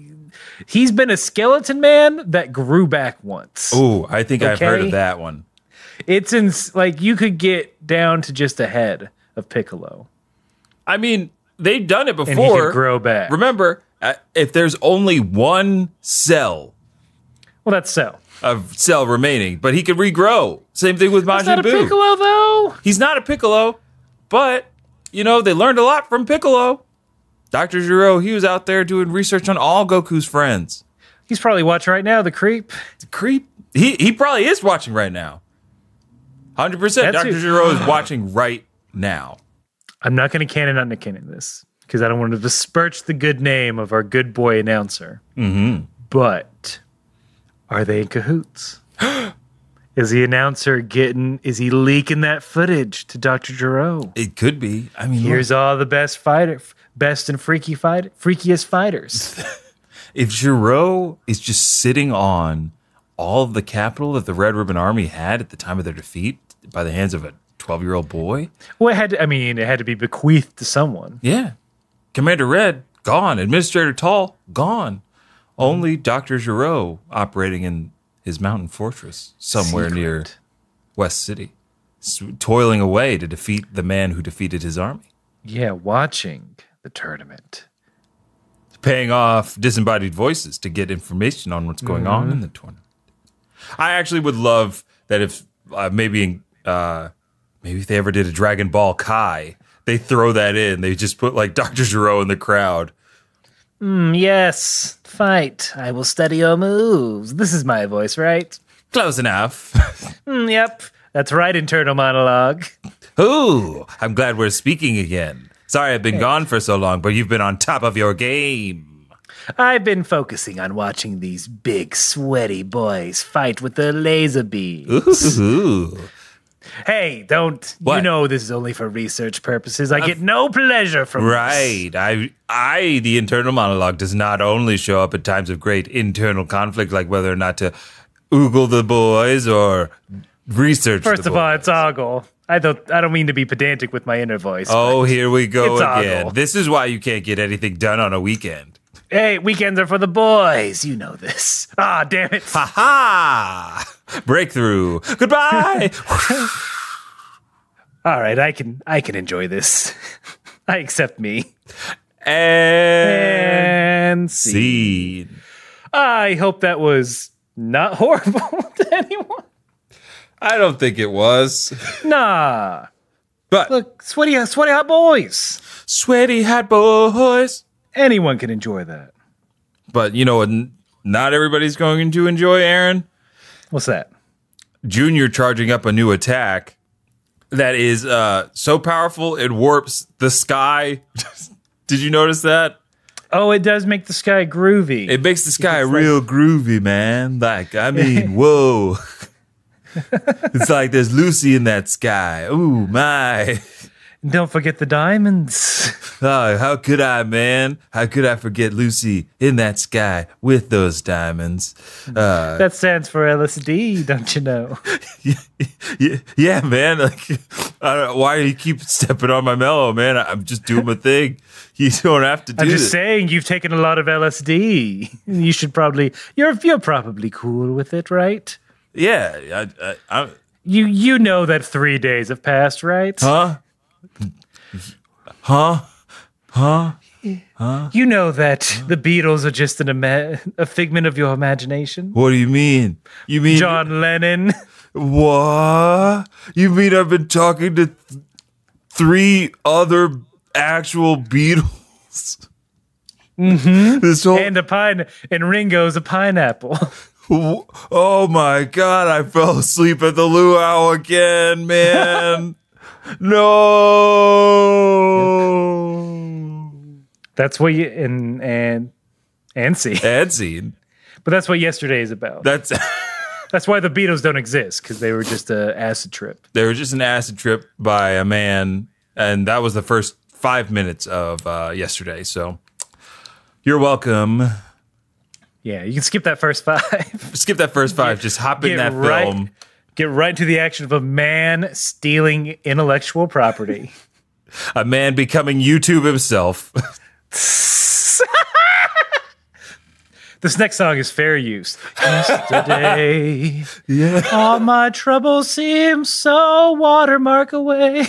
he's been a skeleton man that grew back once. oh, I think I've heard of that one. It's in like you could get down to just a head of Piccolo I mean, they've done it and he before. grow back. Remember, uh, if there's only one cell well, that's cell of cell remaining, but he could regrow. Same thing with That's Majin not a Buu. Piccolo though. He's not a Piccolo, but you know they learned a lot from Piccolo. Doctor Gero, he was out there doing research on all Goku's friends. He's probably watching right now. The creep. The creep. He he probably is watching right now. Hundred percent. That's Doctor who- Gero is watching right now. I'm not going to canon on the canon this because I don't want to besmirch the good name of our good boy announcer. Mm-hmm. But are they in cahoots? is the announcer getting? Is he leaking that footage to Doctor Gero? It could be. I mean, look, Here's all the best fighter, best and freaky fight, freakiest fighters. if Gero is just sitting on all of the capital that the Red Ribbon Army had at the time of their defeat by the hands of a 12 year old boy. Well, it had. To, I mean, it had to be bequeathed to someone. Yeah. Commander Red, gone. Administrator Tall, gone. Only Dr. Gero operating in his mountain fortress somewhere Secret. near West City, toiling away to defeat the man who defeated his army, Yeah, watching the tournament. paying off disembodied voices to get information on what's going on in the tournament. I actually would love that if uh, maybe uh, maybe if they ever did a Dragon Ball Kai, they throw that in. They just put like Dr. Gero in the crowd. Mm, yes, fight. I will study your moves. This is my voice, right? Close enough. Mm, yep, that's right. Internal monologue. Ooh, I'm glad we're speaking again. Sorry I've been gone for so long, but you've been on top of your game. I've been focusing on watching these big, sweaty boys fight with their laser beams. Ooh. Hey, don't you know this is only for research purposes? I get no pleasure from this. Right. I I the internal monologue does not only show up at times of great internal conflict like whether or not to oogle the boys or research First of all, it's ogle. I don't. I don't mean to be pedantic with my inner voice. Oh, here we go again. ogle. This is why you can't get anything done on a weekend. Hey, weekends are for the boys. You know this. Ah, damn it. Ha ha! Breakthrough. Goodbye. All right, I can. I can enjoy this. I accept me. and And see. scene. I hope that was not horrible to anyone. I don't think it was. Nah. But Look, sweaty, sweaty hot boys. sweaty hot boys. Anyone can enjoy that. But you know what? Not everybody's going to enjoy Aaron. What's that? Junior charging up a new attack that is uh, so powerful it warps the sky. Did you notice that? Oh, it does make the sky groovy. It makes the sky It's like- real groovy, man. Like, I mean, whoa. it's like there's Lucy in that sky. Ooh, my. Don't forget the diamonds. Oh, how could I, man? How could I forget Lucy in that sky with those diamonds? Uh, that stands for LSD, don't you know? yeah, yeah, man. Like, I don't know why do you keep stepping on my mellow, man? I'm just doing my thing. You don't have to do I'm just this. saying you've taken a lot of LSD. You should probably you're you're probably cool with it, right? Yeah, I, I, I, You you know that three days have passed, right? huh? Huh? Huh? Huh? You know that the Beatles are just an ima- a figment of your imagination. What do you mean? You mean John Lennon. What? You mean I've been talking to th- three other actual Beatles? Mm-hmm. This whole and a pine and Ringo's a pineapple. oh my god! I fell asleep at the luau again, man. no. That's what you and and and see. Ad scene. But that's what yesterday is about. That's That's why the Beatles don't exist because they were just a acid trip. They were just an acid trip by a man, and that was the first five minutes of uh, yesterday. So you're welcome. Yeah, you can skip that first five. Skip that first five. Just hop in Get that right- film. Get right to the action of a man stealing intellectual property. A man becoming YouTube himself. This next song is fair use. Yesterday, yeah. all my troubles seem so watermark away.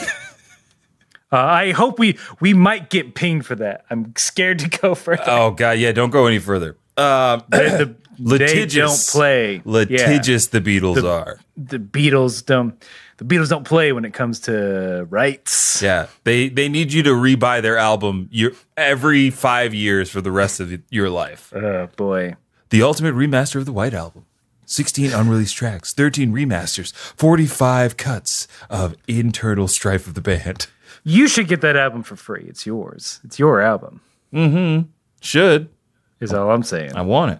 Uh, I hope we we might get pinged for that. I'm scared to go further. Oh god, yeah. Don't go any further. Um, They- the- they litigious. don't play. Yeah. litigious. The Beatles are. the Beatles don't the Beatles don't play when it comes to rights. Yeah, they they need you to rebuy their album year, every five years for the rest of your life. Oh boy. The ultimate remaster of the White Album. 16 unreleased tracks, 13 remasters, 45 cuts of internal strife of the band. You should get that album for free. It's yours. It's your album. Mm-hmm. Should. Is all I'm saying. I want it.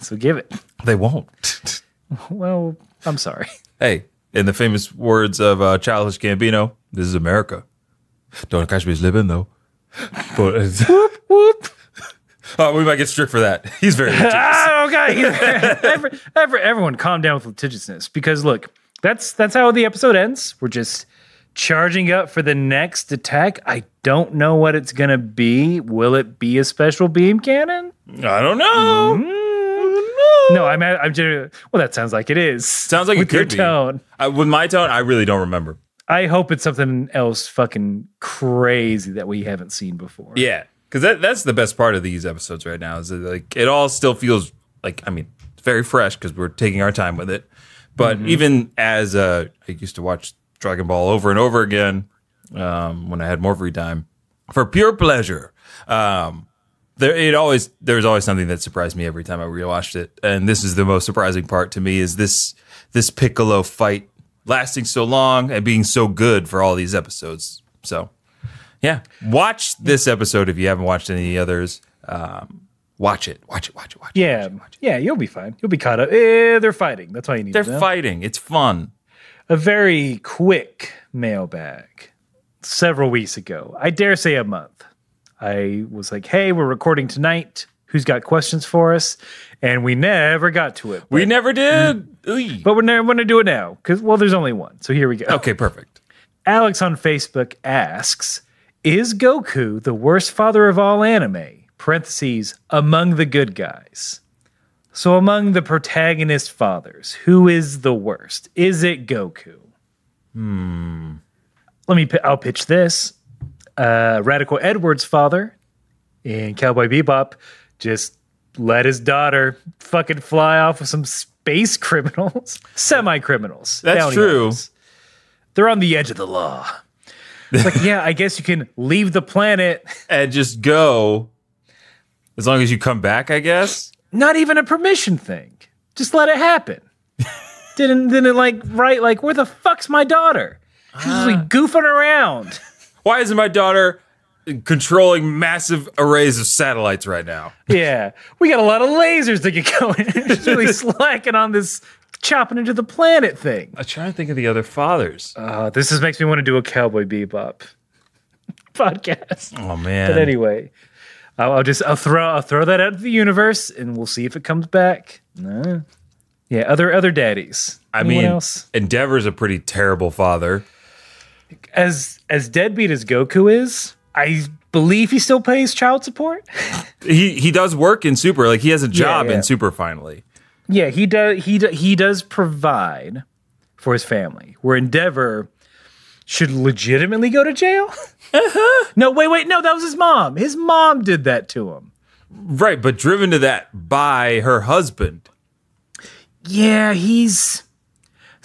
So give it. They won't. Well, I'm sorry. hey, in the famous words of uh, Childish Gambino, this is America. Don't catch me slipping, though. But Whoop. whoop. oh, we might get strict for that. He's very litigious. Ah, okay. every, every, everyone calm down with litigiousness because look, that's that's how the episode ends. We're just charging up for the next attack. I don't know what it's gonna be. Will it be a special beam cannon? I don't know. Mm. No, I'm I'm genuinely, well. That sounds like it is. Sounds like with it could your be. tone. Uh, with my tone, I really don't remember. I hope it's something else fucking crazy that we haven't seen before. Yeah, because that, that's the best part of these episodes right now. Is that, like it all still feels like I mean very fresh because we're taking our time with it. But even as uh, I used to watch Dragon Ball over and over again um, when I had more free time for pure pleasure. Um, there, it always there was always something that surprised me every time I rewatched it, and this is the most surprising part to me is this this Piccolo fight lasting so long and being so good for all these episodes. So, yeah, watch this episode if you haven't watched any others. Um, watch it, watch it, watch it, watch it. Yeah, watch it, watch it. yeah, you'll be fine. You'll be caught up. Eh, they're fighting. That's all you need. They're fighting. It's fun. a very quick mailbag several weeks ago. I dare say a month. I was like, "Hey, we're recording tonight. Who's got questions for us?" And we never got to it. We never did. Oy. but we're never going to do it now because well, there's only one. So here we go. Okay, perfect. Alex on Facebook asks, "Is Goku the worst father of all anime?" Parentheses among the good guys. So among the protagonist fathers, who is the worst? Is it Goku? Hmm. Let me. I'll pitch this. Uh, Radical Edwards' father in Cowboy Bebop just let his daughter fucking fly off with some space criminals, semi criminals. That's true. They're on the edge of the law. It's like, yeah, I guess you can leave the planet. And just go as long as you come back, I guess. Not even a permission thing. Just let it happen. didn't didn't like right like where the fuck's my daughter? She's just like goofing around. Why isn't my daughter controlling massive arrays of satellites right now? Yeah, we got a lot of lasers to get going. She's really slacking on this chopping into the planet thing. I'm trying to think of the other fathers. Uh, this just makes me want to do a Cowboy Bebop podcast. oh man. But anyway, I'll, I'll just I'll throw I'll throw that out to the universe, and we'll see if it comes back. No. Yeah, other other daddies. I Anyone mean, else? Endeavor's a pretty terrible father. As as deadbeat as Goku is, I believe he still pays child support. He he does work in Super, like he has a job yeah. in Super finally. yeah, he does. He do, he does provide for his family. Where Endeavor should legitimately go to jail. Uh-huh. No, wait, wait, no, that was his mom. His mom did that to him. Right, but driven to that by her husband. Yeah, he's.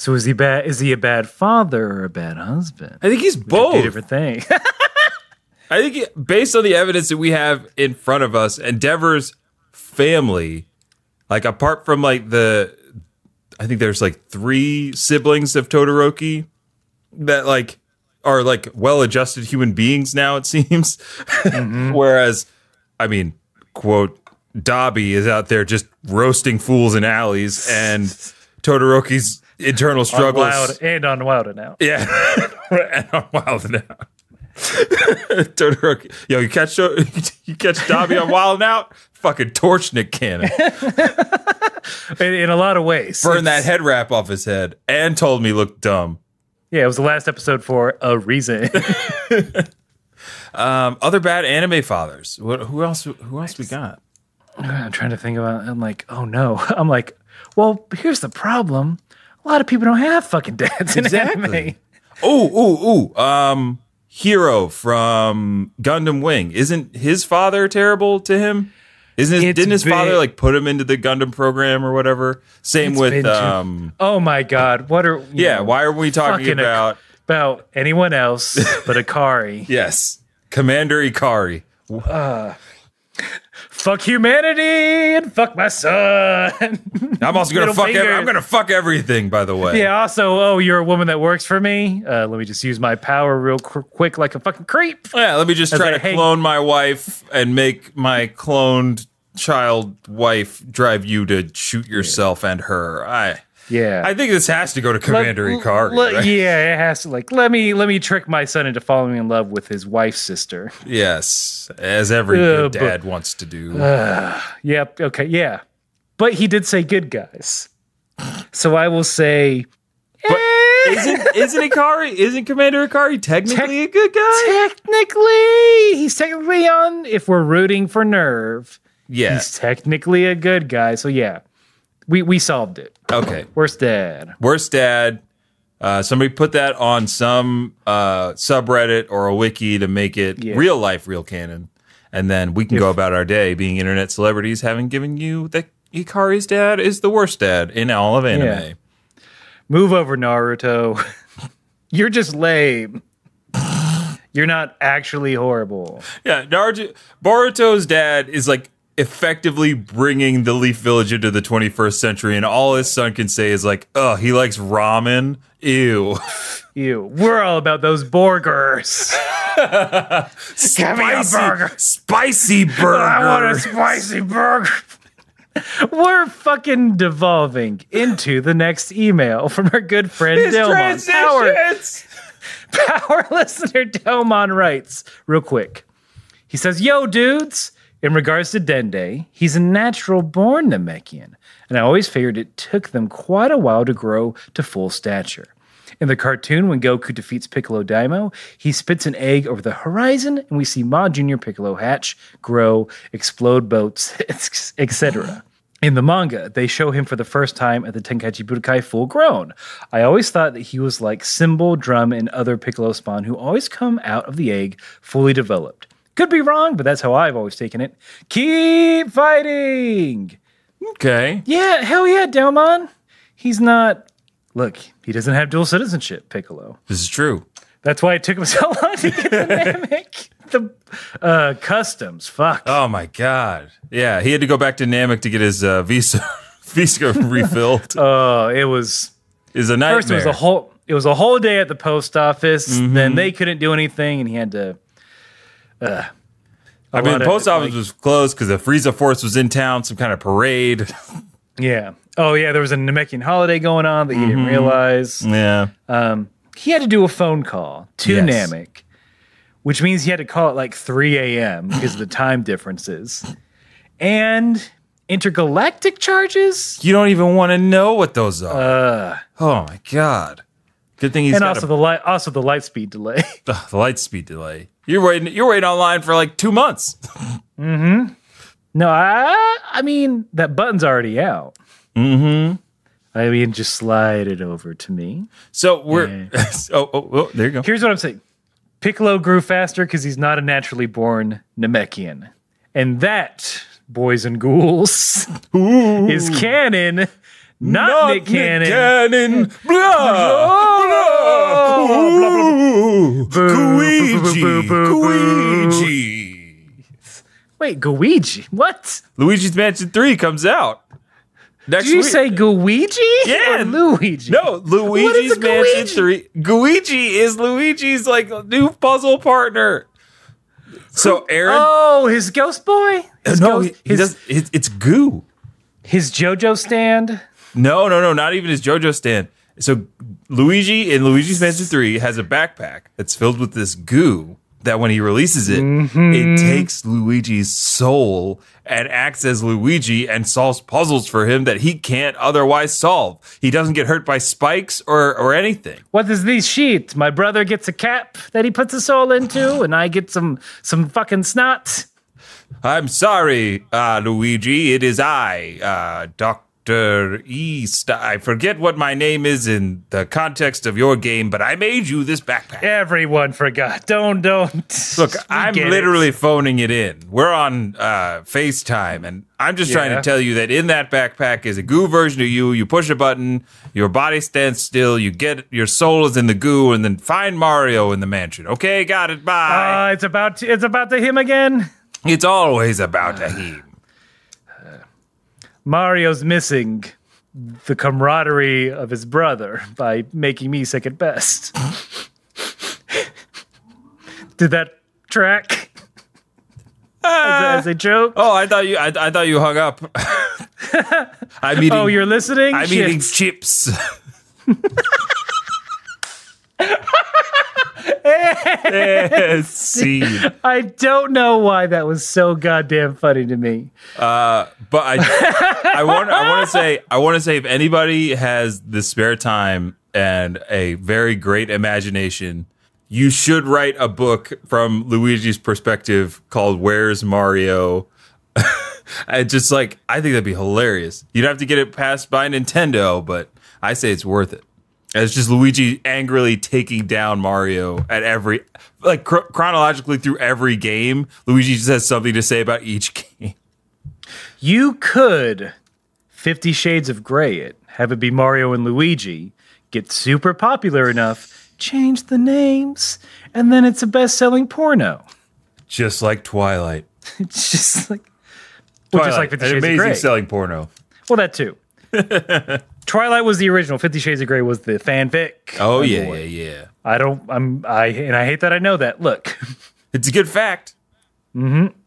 So is he bad? Is he a bad father or a bad husband? I think he's Two both. different thing. I think based on the evidence that we have in front of us, Endeavor's family, like apart from like the, I think there's like three siblings of Todoroki that like are like well-adjusted human beings now. It seems, mm-hmm. whereas, I mean, quote, Dabi is out there just roasting fools in alleys, and Todoroki's internal on struggles. Wild and on Wild and Out. Yeah, and on Wild and Out. Todoroki, yo, you catch you catch Dabi on Wild and Out, fucking torch Nick Cannon, In, in a lot of ways. burn that head wrap off his head, and told me looked dumb. Yeah, it was the last episode for a reason. Um, other bad anime fathers. What? Who else? Who else we got? I'm trying to think about. I'm like, oh no. I'm like, well, here's the problem. A lot of people don't have fucking dads in Exactly. anime. Oh, ooh, ooh. Um, Heero from Gundam Wing. Isn't his father terrible to him? Isn't his, didn't his father like put him into the Gundam program or whatever? Same with been too- um. Oh my god, what are Yeah, know, why are we talking about? about anyone else but Ikari? Yes, Commander Ikari. Fuck humanity and fuck my son. I'm also gonna fuck. Finger. I'm gonna fuck everything. By the way. yeah. Also, oh, you're a woman that works for me. Uh, let me just use my power real qu- quick, like a fucking creep. Yeah. Let me just try to clone my wife and make my cloned child wife drive you to shoot yourself and her. I. Yeah. I think this has to go to Commander Let- Ikari. let- right? Yeah, it has to. Like, let me let me trick my son into falling in love with his wife's sister. Yes, as every Uh, good but- dad wants to do. Yep. Okay. Yeah. But he did say good guys, so I will say. But- eh, isn't isn't Ikari isn't Commander Ikari technically a good guy? Technically, he's technically on. If we're rooting for NERV, Yeah. he's technically a good guy. So yeah, we we solved it. Okay. Worst dad. Worst dad. Uh, somebody put that on some uh, subreddit or a wiki to make it Yeah. real life, real canon, and then we can go about our day being internet celebrities, having given you that Ikari's dad is the worst dad in all of anime. Yeah. Move over, Naruto. You're just lame. You're not actually horrible. Yeah, Naruto, Boruto's dad is like effectively bringing the Leaf Village into the 21st century, and all his son can say is like, "Oh, he likes ramen." Ew, Ew. We're all about those burgers. A burger. spicy burger. I want a spicy burger. We're fucking devolving into the next email from our good friend His Delmon. Power, power listener Delmon writes, real quick. He says, Yo, dudes, in regards to Dende, he's a natural born Namekian, and I always figured it took them quite a while to grow to full stature. In the cartoon, when Goku defeats Piccolo Daimao, he spits an egg over the horizon, and we see Ma Junior Piccolo hatch, grow, explode boats, etc. In the manga, they show him for the first time at the Tenkaichi Budokai full grown. I always thought that he was like Cymbal, Drum, and other Piccolo spawn who always come out of the egg fully developed. Could be wrong, but that's how I've always taken it. Keep fighting! Okay. Yeah, hell yeah, Delmon. He's not. Look, he doesn't have dual citizenship, Piccolo. This is true. That's why it took him so long to get the Namek. The uh, customs, fuck. Oh my god. Yeah, he had to go back to Namek to get his uh, visa visa refilled. Oh, it was is a nightmare. first. It was a whole. It was a whole day at the post office. Then they couldn't do anything, and he had to. Uh, a I mean, lot the of- post office like- was closed because the Frieza Force was in town, some kind of parade. Yeah. Oh yeah, there was a Namekian holiday going on that he didn't realize. yeah. Um, he had to do a phone call to Yes. Namek, which means he had to call at like 3 a.m. because of the time differences. And intergalactic charges? You don't even want to know what those are. Uh, oh my god. Good thing he's and got also a, the light also the light speed delay. Ugh, the light speed delay. You're waiting. You're waiting online for like two months. Mm-hmm. No, I I mean that button's already out. mm-hmm. I mean just slide it over to me. So we're. oh, oh, oh, there you go. Here's what I'm saying. Piccolo grew faster because he's not a naturally born Namekian. And that, boys and ghouls, is canon, not, Nick Cannon. Cannon. Blah. Blah. boo. Luigi. Wait, Luigi? What? Luigi's Mansion 3 comes out. Next Did you week. say Luigi? Yeah. Or Luigi? No, Luigi's Mansion Luigi? 3. Luigi is Luigi's like new puzzle partner. So Aaron Oh, his ghost boy? His, no, ghost, he, he does it, it's goo. his JoJo stand? No, no, no, not even his JoJo stand. So Luigi in Luigi's Mansion 3 has a backpack that's filled with this goo that when he releases it, Mm-hmm. it takes Luigi's soul and acts as Luigi and solves puzzles for him that he can't otherwise solve. He doesn't get hurt by spikes or or anything. What is this sheet? My brother gets a cap that he puts his soul into, and I get some some fucking snot. I'm sorry, uh, Luigi. It is I, uh, Dr. East. I forget what my name is in the context of your game, but I made you this backpack. Everyone forgot. Don't don't. Look, I'm get it. literally phoning it in. We're on uh, FaceTime, and I'm just trying to tell you that in that backpack is a goo version of you. You push a button, your body stands still, you get your soul is in the goo, and then find Mario in the mansion. Okay, got it. Bye. Uh, it's about to, it's about to him again. it's always about a him. Mario's missing the camaraderie of his brother by making me second best. Did that track ah. as, a, as a joke? Oh, I thought you. I, I thought you hung up. I'm eating. Oh, you're listening? I'm Shit. eating chips. See, I don't know why that was so goddamn funny to me. uh, but I, I want. I want to say. I want to say if anybody has the spare time and a very great imagination, you should write a book from Luigi's perspective called Where's Mario? and just like I think that'd be hilarious. You'd have to get it passed by Nintendo, but I say it's worth it. It's just Luigi angrily taking down Mario at every like chro- chronologically through every game. Luigi just has something to say about each game. You could Fifty Shades of Grey it, have it be Mario and Luigi, get super popular enough, change the names, and then it's a best selling porno. Just like Twilight. It's just like, well, just like Fifty an Shades of amazing Grey. selling porno. Well, that too. Twilight was the original. Fifty Shades of Grey was the fanfic. Oh My yeah, boy. yeah, yeah. I don't. I'm. I and I hate that I know that. Look, It's a good fact.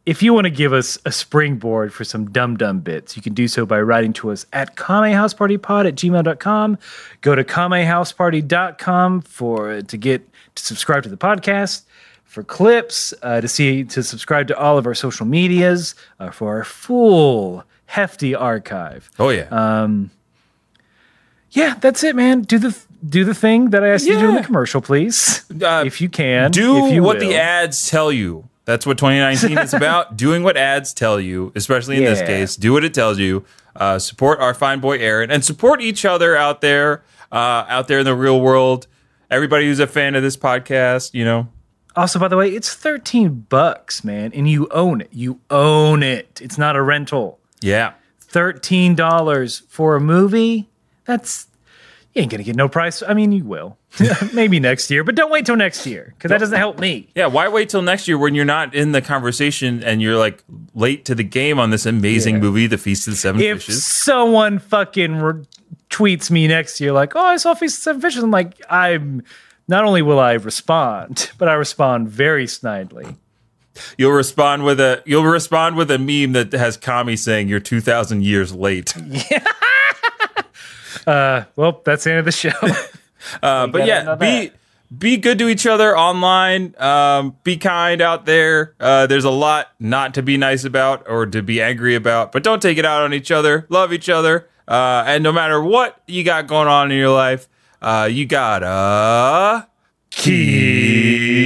if you want to give us a springboard for some dumb dumb bits, you can do so by writing to us at kamehousepartypod at gmail.com. Go to kamehouseparty.com for to get to subscribe to the podcast, for clips, uh, to see to subscribe to all of our social medias, uh, for our full hefty archive. Oh yeah. Yeah, that's it, man. Do the do the thing that I asked you to do in the commercial, please, Uh, if you can. do if you what will. the ads tell you. That's what 2019 is about. Doing what ads tell you, especially in this case. Do what it tells you. Uh, support our fine boy Aaron and support each other out there, uh, out there in the real world. Everybody who's a fan of this podcast, you know, Also, by the way, it's 13 bucks, man, and you own it. You own it. It's not a rental. yeah. $13 for a movie? That's you ain't to get no price. I mean, you will. Maybe next year, but don't wait till next year cuz that doesn't help me. Yeah, why wait till next year when you're not in the conversation and you're like late to the game on this amazing Yeah. movie, The Feast of the Seven If Fishes? someone fucking re- tweets me next year like, "Oh, I saw Feast of the Seven Fishes." I'm like, I'm not only will I respond, but I respond very snidely. You'll respond with a you'll respond with a meme that has Kami saying you're 2000 years late. Uh, well, that's the end of the show. uh, but yeah, be be good to each other online. Um, be kind out there. Uh, there's a lot not to be nice about or to be angry about, but don't take it out on each other. Love each other. Uh, and no matter what you got going on in your life, uh, you gotta keep.